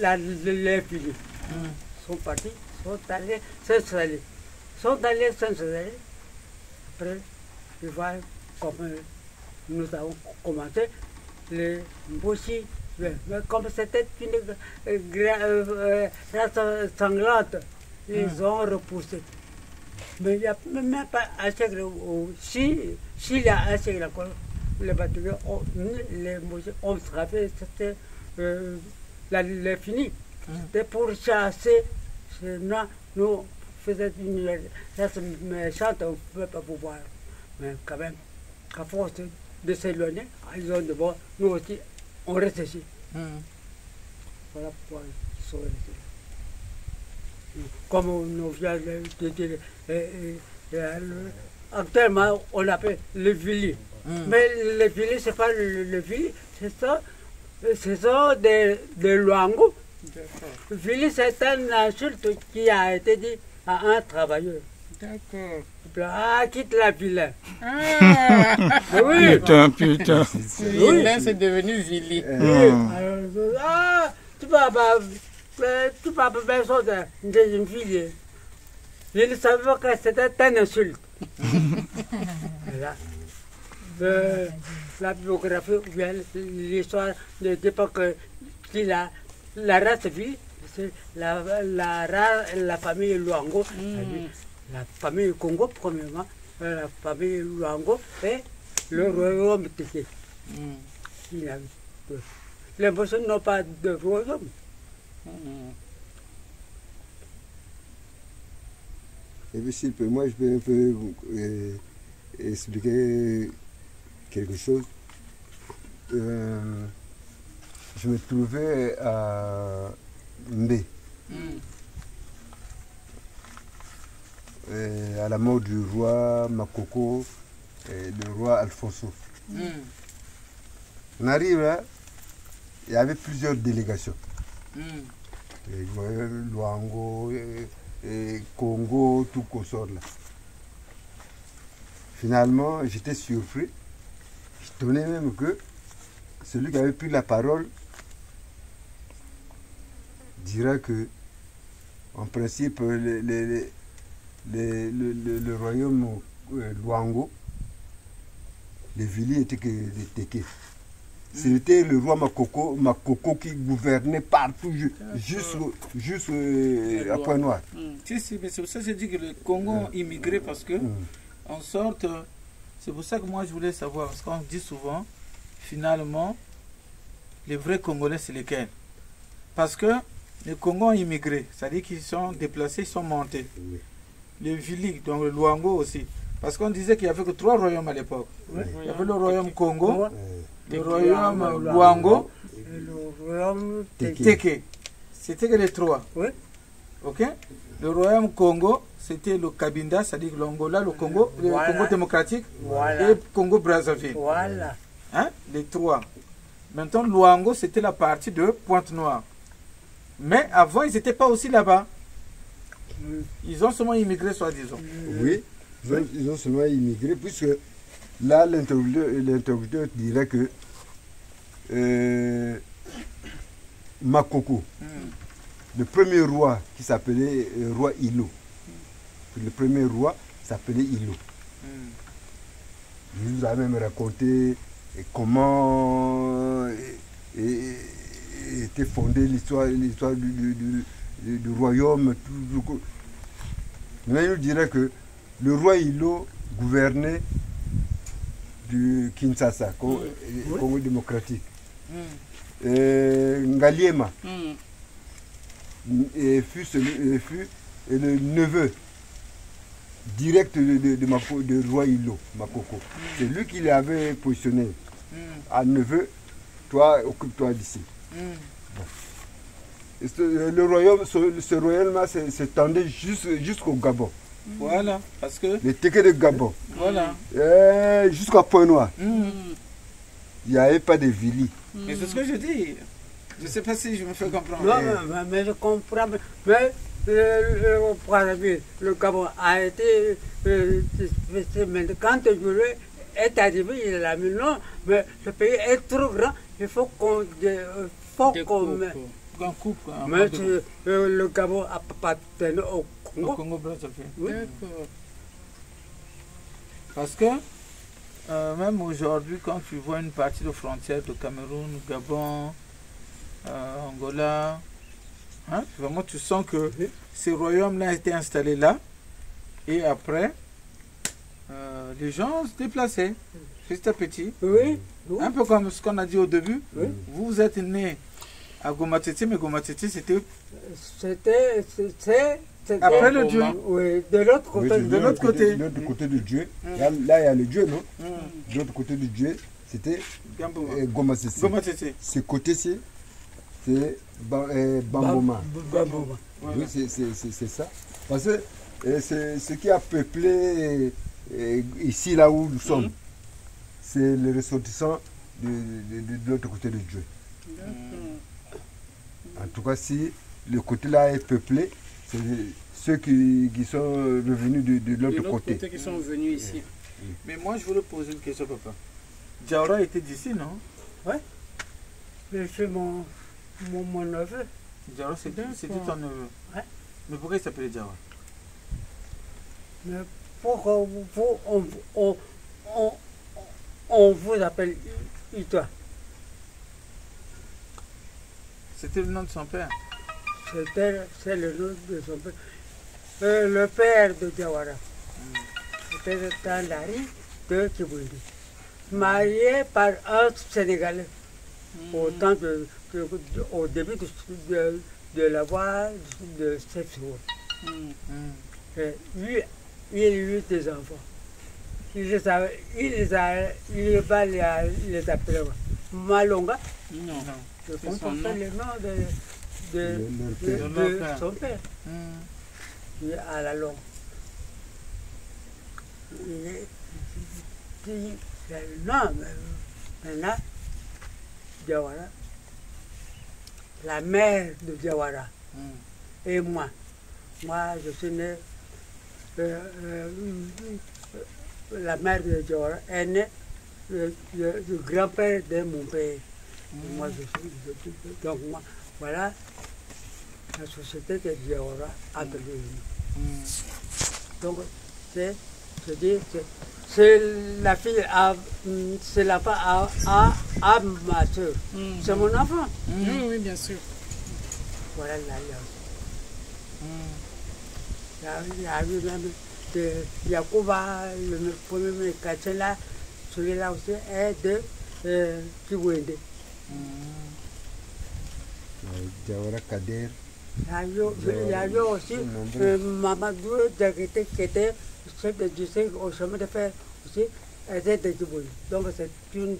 la, les filles. Ils sont partis, sont allés s'installer. Ils sont allés s'installer. Après, ils voient comme nous avons commencé, les mais comme c'était une euh, euh, euh, race sanglante, ils ont repoussé. Mais il n'y a même pas un siècle où, si, s'il y a un siècle encore, les ont- les ont frappé, c'était euh, la, la fini. C'était pour chasser noirs. Nous faisions une race méchante, on ne pouvait pas pouvoir. Mais quand même, à force de- de s'éloigner, ils ont dit bon, nous aussi, on reste ici. Voilà pourquoi ils sont restés. Comme on vient de de dire, euh, euh, le- actuellement, on l'appelle le vili. Mais le vili, ce n'est pas le, le vili, ce sont, ce sont des, des luangos. Vili, c'est un insulte qui a été dit à un travailleur. D'accord. Ah, quitte la ville. Ah. Oui. Putain, putain. Vilain, c'est devenu Vili. Oui. Alors, ah, tu vas pas, euh, tu vas pas besoin de- d'une fille. Je ne savais pas que c'était un insulte. (laughs) Voilà. De- la biographie ou bien l'histoire ne dit pas que si la, la race vit, c'est la, la, ra- la famille Luango, c'est-à-dire la famille Congo, premièrement, euh, la famille Luango et le royaume. Il y a peu. Les Bossons n'ont pas de royaume. Et puis, s'il peut, moi, je peux un peu euh, expliquer quelque chose. Euh, je me trouvais à Mbé, euh, à la mort du roi Makoko et du roi Alfonso. On arrive là, il y avait plusieurs délégations. Et ouais, Luango, et, et Congo, tout consort là. Finalement, j'étais surpris. Je tenais même que celui qui avait pris la parole dira que, en principe, le, le, le, le, royaume euh, Luango, les villes étaient que des. C'était le roi Makoko, Makoko qui gouvernait partout, ju- jusqu'au jusqu'au, euh, à Point Noir. Si, si, mais c'est pour ça que j'ai dit que le Congo ont immigré parce que, en sorte, c'est pour ça que moi je voulais savoir, parce qu'on dit souvent, finalement, les vrais Congolais, c'est lesquels? Parce que les Congos ont immigré, c'est-à-dire qu'ils sont déplacés, ils sont montés. Les Vili, donc le Luango aussi. Parce qu'on disait qu'il n'y avait que trois royaumes à l'époque. Il y avait le royaume Congo, le royaume Luango, Et le royaume Teke. Teke. C'était que les trois. Oui. Ok? Le royaume Congo, c'était le Kabinda, c'est-à-dire l'Angola, le Congo, le Voilà. Congo démocratique Voilà. et Congo Brazzaville. Voilà. Hein Les trois. Maintenant, Luango, c'était la partie de Pointe-Noire. Mais avant, ils n'étaient pas aussi là-bas. Ils ont seulement immigré, soi-disant. Oui, ils ont, ils ont seulement immigré, puisque là, l'interlocuteur dirait que euh, Makoko, le premier roi qui s'appelait euh, roi Ilo, le premier roi s'appelait Ilo. Il nous a même raconté euh, comment euh, et- et- était fondée l'histoire l'histoire du, du- du- du- du royaume. tout- Maintenant, il nous dirait que le roi Ilo gouvernait du Kinshasa, Congo, Congo démocratique. Euh, Ngaliema et fut, celui- le neveu direct de, de, de Mako- de roi Ilo, Makoko. C'est lui qui l'avait positionné. À neveu, toi, occupe-toi d'ici. Bon. Et ce- le royaume, ce, ce royaume-là s'é- s'étendait jusqu'- jusqu'au Gabon. Voilà, parce que. Les Téké de Gabon. Voilà. Eh, Jusqu'à Point Noir. Mhm. Il n'y avait pas de Vili. Mais c'est ce que je dis. Je ne sais pas si je me fais comprendre. Non, mais, mais- je comprends. Mais le, le, par exemple, le Gabon a été. euh, mais quand je est arrivé, il a mis non, mais le pays est trop grand, il faut qu'on. euh, faut qu'on. Qu'on coupe. quoi, Mais de- euh, le Gabon appartenait au Congo. Au Congo Brazzaville. Oui. Parce que euh, même aujourd'hui, quand tu vois une partie de frontière de Cameroun, Gabon, euh, Angola, hein, vraiment tu sens que ces royaumes-là étaient installés là. Et après, euh, les gens se déplaçaient petit à petit. Oui. Un peu comme ce qu'on a dit au début. Vous êtes né à Gomatete, mais Gomatete c'était C'était. Après le Dieu. Oui, de l'autre Oui, côté. de l'autre côté. De l'autre côté du Dieu. Il a- Là, il y a le Dieu, non? De l'autre côté du Dieu, c'était euh, Goma Sessi. Goma Sessi. Ce côté-ci, c'est Ba- euh, Bamboma. Ba- Bamboma. Oui, c'est- c'est c'est- c'est ça. Parce que euh, c'est ce qui a peuplé euh, ici, là où nous sommes, c'est les ressortissants de, de- de- de l'autre côté de Dieu. En tout cas, si le côté-là est peuplé, c'est ceux qui, qui sont revenus de, de l'autre côté. côté qui sont venus ici. Mais moi, je voulais poser une question, papa. Diawara était d'ici, non? Ouais. Mais c'est mon, mon, mon neveu. Diawara, c'était ton neveu? Ouais. Mais pourquoi il s'appelait Diawara Mais pourquoi on, on, on, on vous appelle Itoa C'était le nom de son père. C'était c'est le nom de son père. Euh, le père de Diawara. C'était Tandari de Kibundi. Marié par un Sénégalais. Au, temps de- au début de, de, de la voie de cette Et lui, il a eu des enfants. Il les a, il les a, il va les, les appeler Malonga. Non, Je C'est comprends pas le nom de, de, De de- son père. Hmm. Il est à la longue. Il est- il- il- non, mais maintenant, Diawara, la mère de Diawara, et moi, moi je suis né, euh, euh, la mère de Diawara est née le, le- le grand-père de mon père. Moi, je suis, je donc moi, voilà, la société de entre les Hmm. Donc, c'est, je dis, c'est, la fille à, hum, c'est la femme à, à, à ma soeur. C'est mon enfant. Oui, oui, bien sûr. Voilà l'alliance. Il y a- il y a eu même de Yacouba, le premier mécanicien là, celui-là aussi est de euh, Kiwende. Kader. Il y a eu, il y a eu aussi euh, Mamadou Diakité qui était chef de district au chemin de fer aussi, était de Djibouli. Donc c'est une,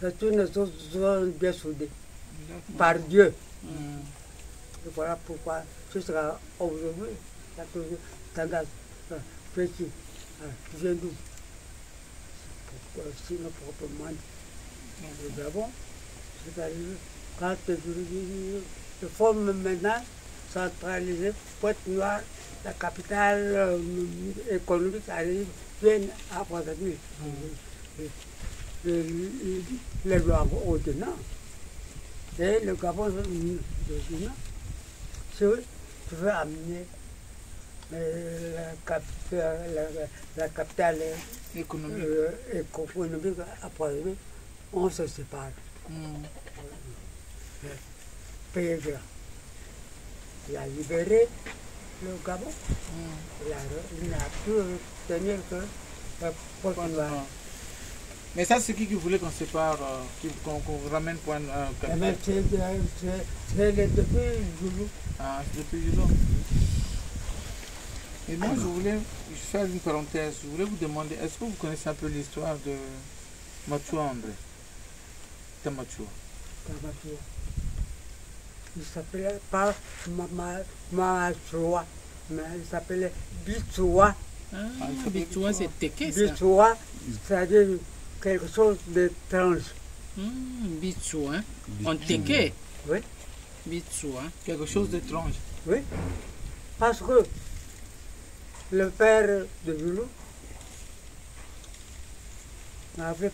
c'est une, zone bien soudée par Dieu. Et voilà pourquoi jusqu'à aujourd'hui, il y a toujours tendance euh, petit, euh, vient d'où Pourquoi Sinon proprement. Nous avons, c'est-à-dire quand le forme maintenant centralisé, Pointe-Noire, la capitale euh, économique arrive, vient à Brazzaville. Le, le, le Luango au-dedans. Et le Gabon, si tu veux amener euh, la, cap- euh, la, la capitale Économique. euh, économique à Brazzaville, on se sépare. Pays grand. Il a libéré le Gabon. Il a- il n'a pu tenir que Pointe-Noire. Mais ça, c'est qui qui voulait qu'on sépare, euh, qu'on qu'on ramène point euh, Et capitale même c'est depuis Joulou. Ah, c'est depuis Julo. Et moi, je voulais faire une parenthèse. Je voulais vous demander, est-ce que vous connaissez un peu l'histoire de Machua André? Tamachua. Tamachua. Il s'appelait pas Mama Machua, mais il s'appelait Bitsua. Ah, c'est Teke, ça. Bitsua, c'est-à-dire quelque chose d'étrange. Hmm, Bitsua, hein. En Teke. Oui. Bitsua. Quelque chose d'étrange. Oui. Parce que le père de Joulou avait,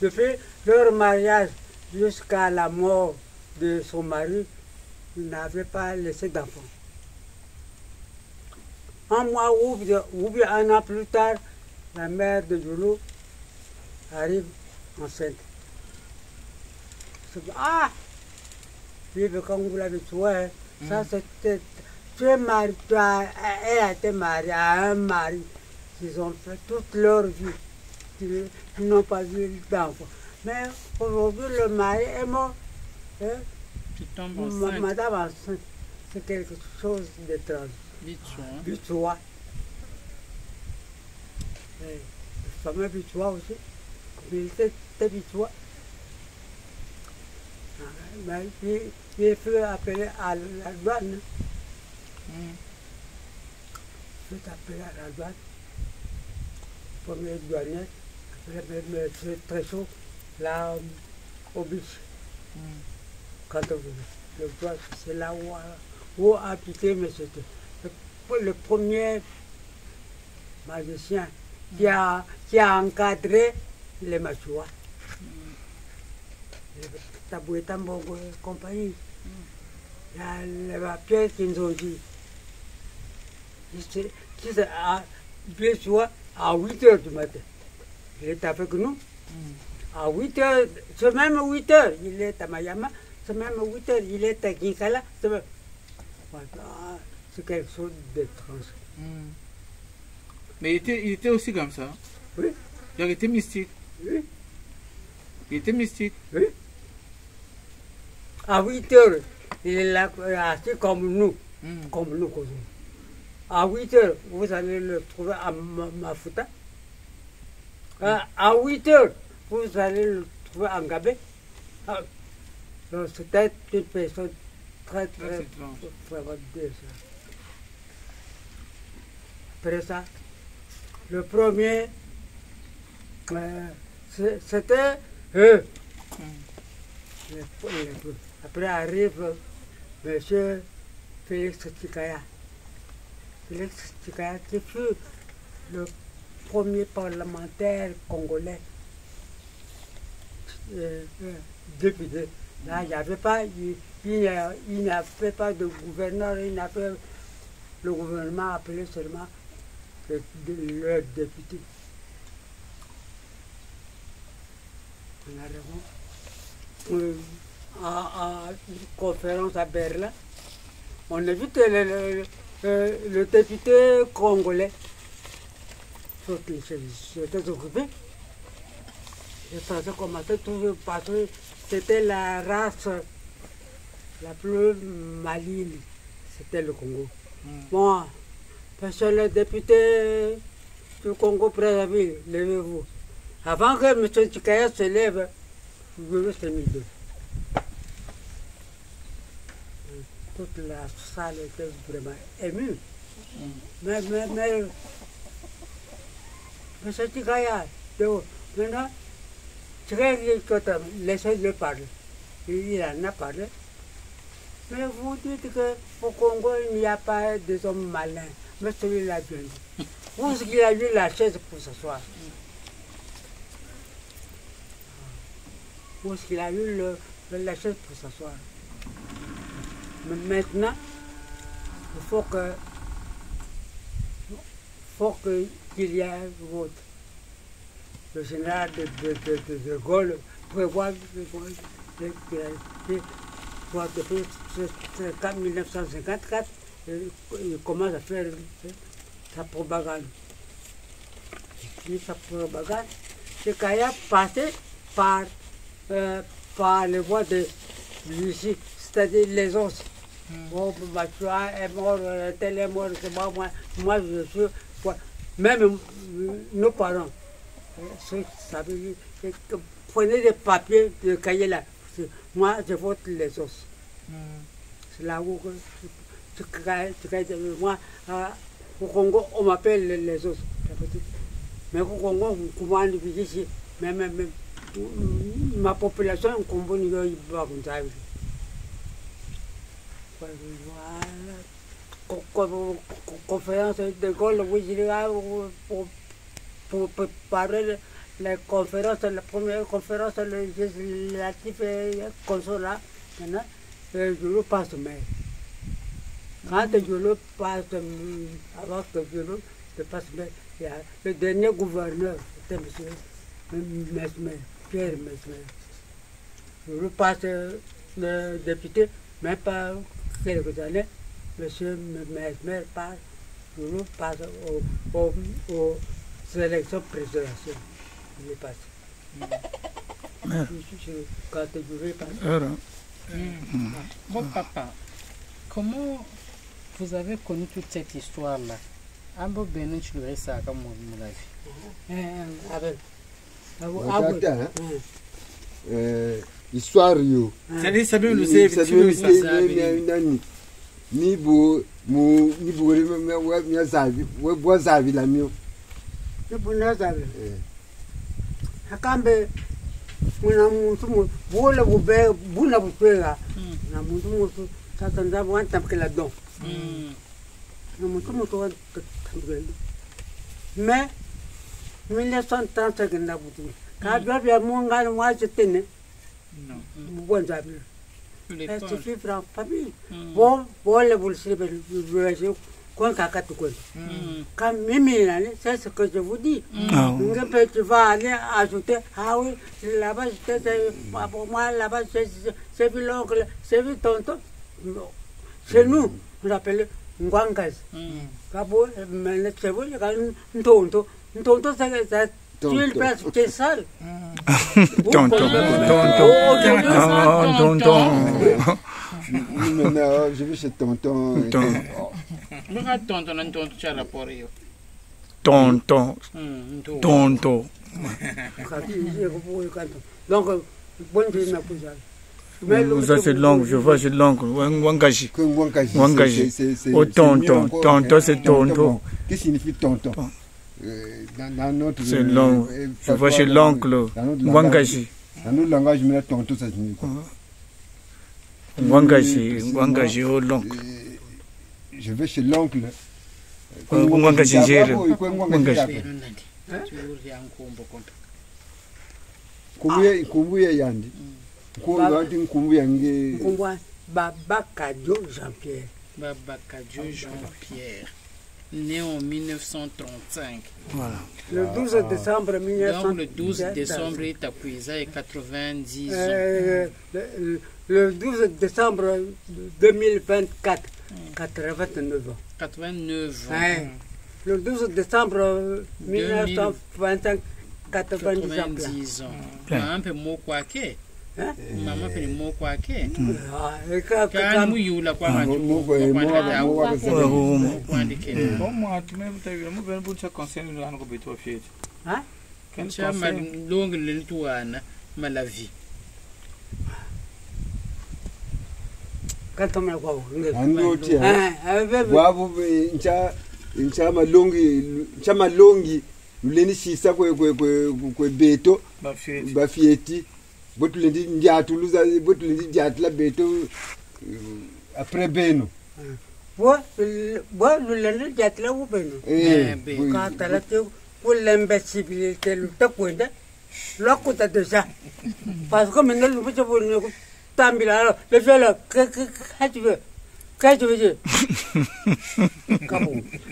depuis leur mariage jusqu'à la mort de son mari, n'avait pas laissé d'enfant. Un mois ou bien, un an plus tard, la mère de Joulou arrive enceinte. Ah Vive comme vous l'avez trouvé, ça c'était. Tu es marié, tu as, elle a été mariée à un mari. Ils ont fait toute leur vie. Ils, ils n'ont pas eu d'enfant. Mais aujourd'hui, le mari est mort. Hein? Tu tombes enceinte. Madame enceinte, c'est quelque chose d'étrange. Bitsua. Bitsua. Et Le fameux Bitsua aussi. Il était était Bitsua. Ah, Mais il, fut appelé à la douane. Il fut appelé à la douane. Premier douanier. Après, mais- mais c'est très chaud. Là, au biche. Quand on le doigt, c'est là où, a- où a habité M. T. Le, le premier magicien qui a, qui a encadré les Machua. Le Taboué Tambongo et compagnie. Il y a les Pierre Kinzoji. Qui s'est- qui à, bien sûr, à 8 heures du matin. Il est avec nous. À 8 heures, ce même 8 heures, il est à Mayama. Ce même 8 heures, il est à Kinkala. Ce même- Voilà, C'est quelque chose d'étrange. Hmm. Mais il était, il était aussi comme ça. Oui. Il était mystique. Oui. Il était mystique. Oui. À 8 heures, il est là, assis comme nous. Comme nous, comme nous. À 8 heures, vous allez le trouver à Ma- Mafuta. À, à 8 heures, vous allez le trouver à Ngabé. Ah, donc C'était une personne très, très, Très bizarre. Après ça, le premier, euh, c'est- c'était eux. Les- Après arrive M. Félix Tikaya. Félix Tikaya qui fut le premier parlementaire congolais euh, euh, député Là, il n'y avait pas, il, il n'y a- il n'y avait pas de gouverneur, il n'y avait, le gouvernement appelait seulement le, le député. En arrivant euh, à, à une conférence à Berlin, on a vu que le, le- le- le député congolais, s'est- s'était occupé, les Français commençaient toujours parce que c'était la race la plus maligne, c'était le Congo. Bon, parce que le député du Congo Brazzaville, levez-vous. Avant que M. Tchikaya se lève, vous devez se mettre. Toute la salle était vraiment émue. Mais, mais, mais, M. Tchikaya, maintenant, Tchikaya dit que laissez-le parler. Il en a parlé. Mais vous dites qu'au Congo, il n'y a pas des hommes malins. Mais celui-là bien dit. Est-ce qu'il a eu la chaise pour s'asseoir Où est-ce qu'il a eu la chaise pour s'asseoir Mais maintenant, il faut que faut qu'il y ait vote. Le général de, de, de, de, Gaulle prévoit que- que- que- que- Bon, depuis ce- ce- 1954, euh, il commence à faire sa propagande. Sa propagande. C'est qu'il a passé par, euh, par les voies de Lucie, c'est-à-dire les os. Bon, bah, tu est mort, tel est mort, c'est moi, moi, moi je suis. quoi. Même euh, nos parents, prenez des papiers, des cahiers là. Moi, je vote les os. C'est là où que- tu- tu- moi, au Congo, on m'appelle les, os. Mais au Congo, on dit ici, même, même, même, mm, ma population, on comprend qu'il y a comme ça. Voilà. Co- co- co- Conférence de Gaulle, oui, je pour, préparer la conférence, la première conférence législative et consulat, maintenant, je le passe mail. Quand je le passe, avant que je le passe mail, il le dernier gouverneur, c'était M. Mesmer, Pierre Mesmer. Je le passe le député, même pas quelques années, M. Mesmer passe, je le passe au- au- je le passe. Alors, Mm. Bon, papa, comment vous avez connu toute cette histoire-là Ambo Benin, tu le ça comme mon avis. Hein? Eh, histoire yo Ni- nani. bo mu ni bo le me we mi zavi we bo zavi la mio Nibunazale. Akambe muna muntu bube buna. Na sasa don. Na. Mais 1930 que ndabu tu. Ka bia bia munga mwa jetene. Bon zabi. Le temps. C'est vivre en famille. Mm. Bon, bon le bulsire le Quand kaka tu quoi. Quand mimi là, c'est ce que je vous dis. Ah. Donc, peut- tu vas aller ajouter, ah oui, là-bas, pour moi, là-bas, c'est vu l'oncle, c'est vu tonton. Chez nous, on l'appelle Ngwangas. C'est vous, il y a un tonton. Un tonton, c'est c'est- tu es le Tonton. place qui est sale. (laughs) Tonton, tonton, ah, tonton. Je vais chez tonton Tonton. Nous attendons, on entend tu as rapport. Tonton, tonton. tonton. Donc, bonne vie, l'autre, ça c'est l'oncle, je vois c'est l'oncle. Wan- Wangashi. Wangashi, c'est- Wangashi. c'est- c'est- Oh c'est tonton, tonton c'est Tonton. Qu'est-ce qui signifie tonton Euh, dans, dans notre C'est euh, l'oncle. euh, Je vois dans- l'oncle. Wangashi. Dans notre langage, tonton, ça signifie quoi Wangashi, Euh, Wangashi, moi, oh l'oncle. Je vais chez l'oncle. Kumbuye. Nkumbwa Babakadio Jean-Pierre. Jean-Pierre, né en 1935. Voilà. Le 12 décembre 1935. Donc le 12 décembre, Tapuiza est 90 ans. Euh, le, le 12 décembre 2024, 89 ans. 89 ans. Ouais. Le 12 décembre 1925, 90 ans. 90 ans. Un peu mot quoi que. Mama pe ni mo kwa ke. Kan mu yula kwa ma Bon, Bon moi, tu m'aimes, tu as vu, moi, je vais vous conseiller de l'année que tu as fait. Hein? Quel Cha ma conseil? longue le tuana ma la katomela kwabo angiyothi eh, eh, wabo eh, ntsha ntsha malongi ntsha malongi luleni shisa kwe kwe kwe kwe beto bafieti. bafieti. Botu lendi ndiatu luza botu lendi ndiatu la beto après beno. Bo bo luleni ndiatu la ubeno eh ka tala te kulembe sibile te lutakwenda lwakuta deja. Parce que maintenant nous pouvons tambila alors le fait là que tu veux? Qu'est-ce que tu veux dire?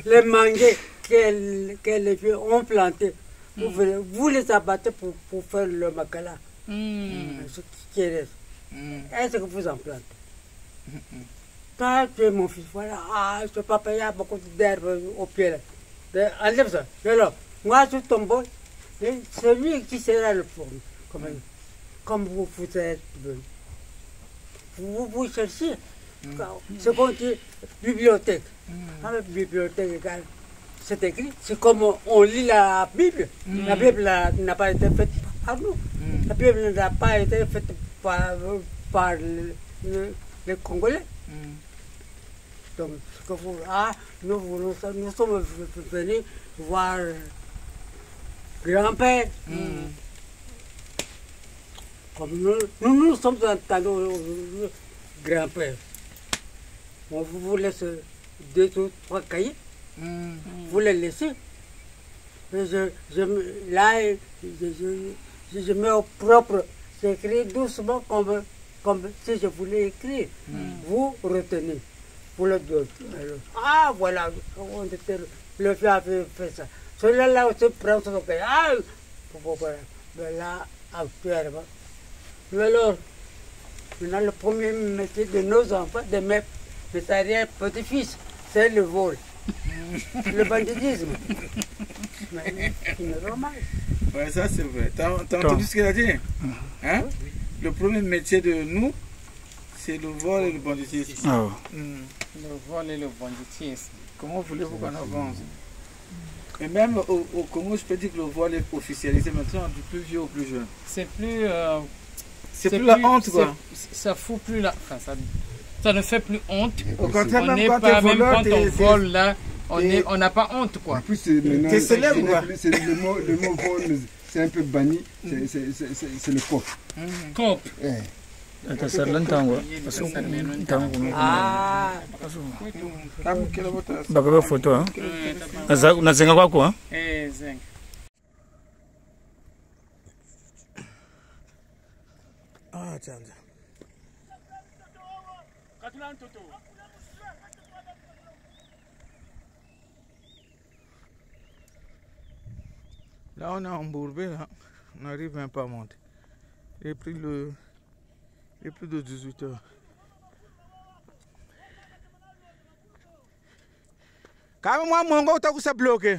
(laughs) Les mangues que que les vieux ont planté. Vous, venez- vous les abattez pour, pour faire le macala. Ce qui reste. Est-ce que vous en plantez? Toi, tu es mon fils, voilà. Ah, je ne peux pas payer beaucoup d'herbe au pied. Là. Mais Enlève ça. Moi, je tombe. C'est lui qui sera le premier. Comme, comme vous, vous êtes venu. Vous, vous cherchez. Ce qu'on dit, bibliothèque. Mais bibliothèque. C'est écrit. C'est comme on lit la Bible. La Bible là, n'a pas été faite par nous. La Bible n'a pas été faite par, par le- le- les Congolais. Donc, ce que vous, ah, nous, nous, nous sommes venus voir grand-père. Comme nous, nous, nous sommes entendus au grand-père. On vous laisse deux ou trois cahiers. Vous les laissez. Je, je, là, je, je, je, mets au propre. J'écris doucement comme, comme si je voulais écrire. Vous retenez. Vous le donnez. Ah, voilà. on était- le fait avait fait ça. Celui-là, là, aussi prend son cahier. Ah, voilà. Mais là, actuellement. Mais alors, maintenant, le premier métier de nos enfants, de mes, mes arrière-petits-fils, c'est le vol. le banditisme. Mais c'est normal. Ouais, ça c'est vrai. T'as entendu ce qu'elle a dit hein? Le premier métier de nous, c'est le vol et le banditisme. Ah. Hmm. Le vol et le banditisme. Comment voulez-vous qu'on avance? Et même au, au Congo, je peux dire que le vol est officialisé maintenant du plus vieux au plus jeune. C'est plus. euh, C'est plus la honte, quoi. c'est- Ça fout plus la. Enfin, ça, ça ne fait plus honte. Au contraire, on même quand pas, même voleur, quand on vole là, on t'es- est- on n'a pas honte quoi. En plus, c'est célèbre, quoi. Le mot, le mot vol, c'est un peu banni. C'est- c'est- c'est- C'est c'est le cop. Cop. Eh. Atasala ntango. Ntango. Ah, Bakaba photo hein. Nazenga kwako zenga. Ah, tiens, tiens. Là, on est embourbé, là. On n'arrive même pas à monter. J'ai pris le. Il est plus de 18 heures. Kama mwa mongo utakusa bloqué?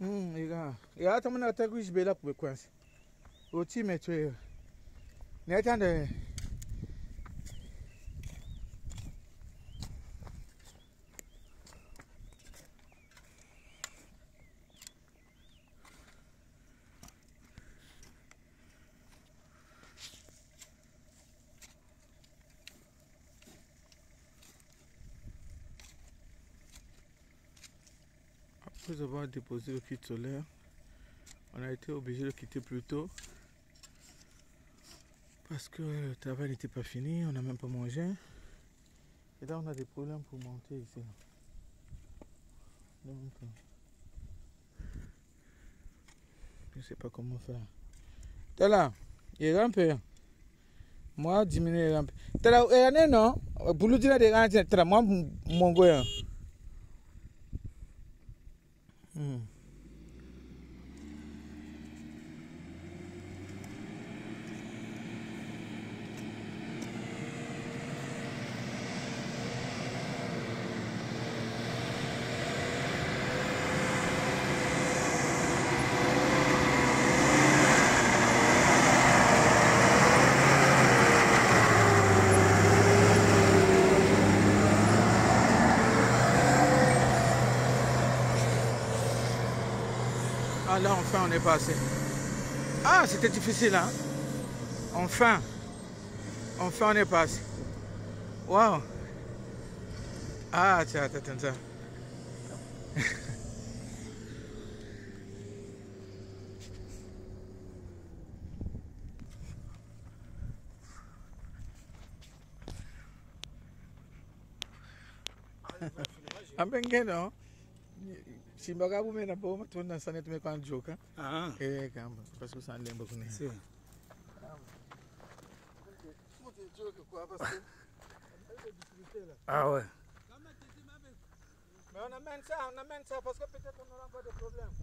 Iga, iga hata muna tagu ish bela kubekwansi. Oti metwe. Netande Après avoir déposé le kit solaire, on a été obligé de quitter plus tôt. Parce que le travail n'était pas fini, on n'a même pas mangé. Et là, on a des problèmes pour monter ici. Donc, je ne sais pas comment faire. T'es là Il rampe. Moi, diminuer rampe. T'es là, il y a non? Boulou dina de rampe. T'es là, moi, mon goya. Hmm. Ah enfin, on est passé. Ah, c'était difficile, hein Enfin. Enfin, on est passé. Waouh. Ah, tiens, attends, attends. Ambenge no. Simba kabu mena po matunda sana tumekuwa joka. Ah. Eh kamba. Parce que ça lemba kuna. Si. Ah ouais. Mais on amène ça, on amène ça parce que peut-être on aura encore des problèmes.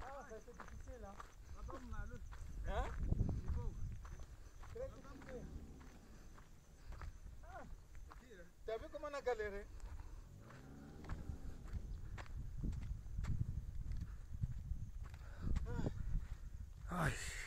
Ah, ça c'est difficile. Hein? Ah. T'as vu comment on a galéré? Aïe.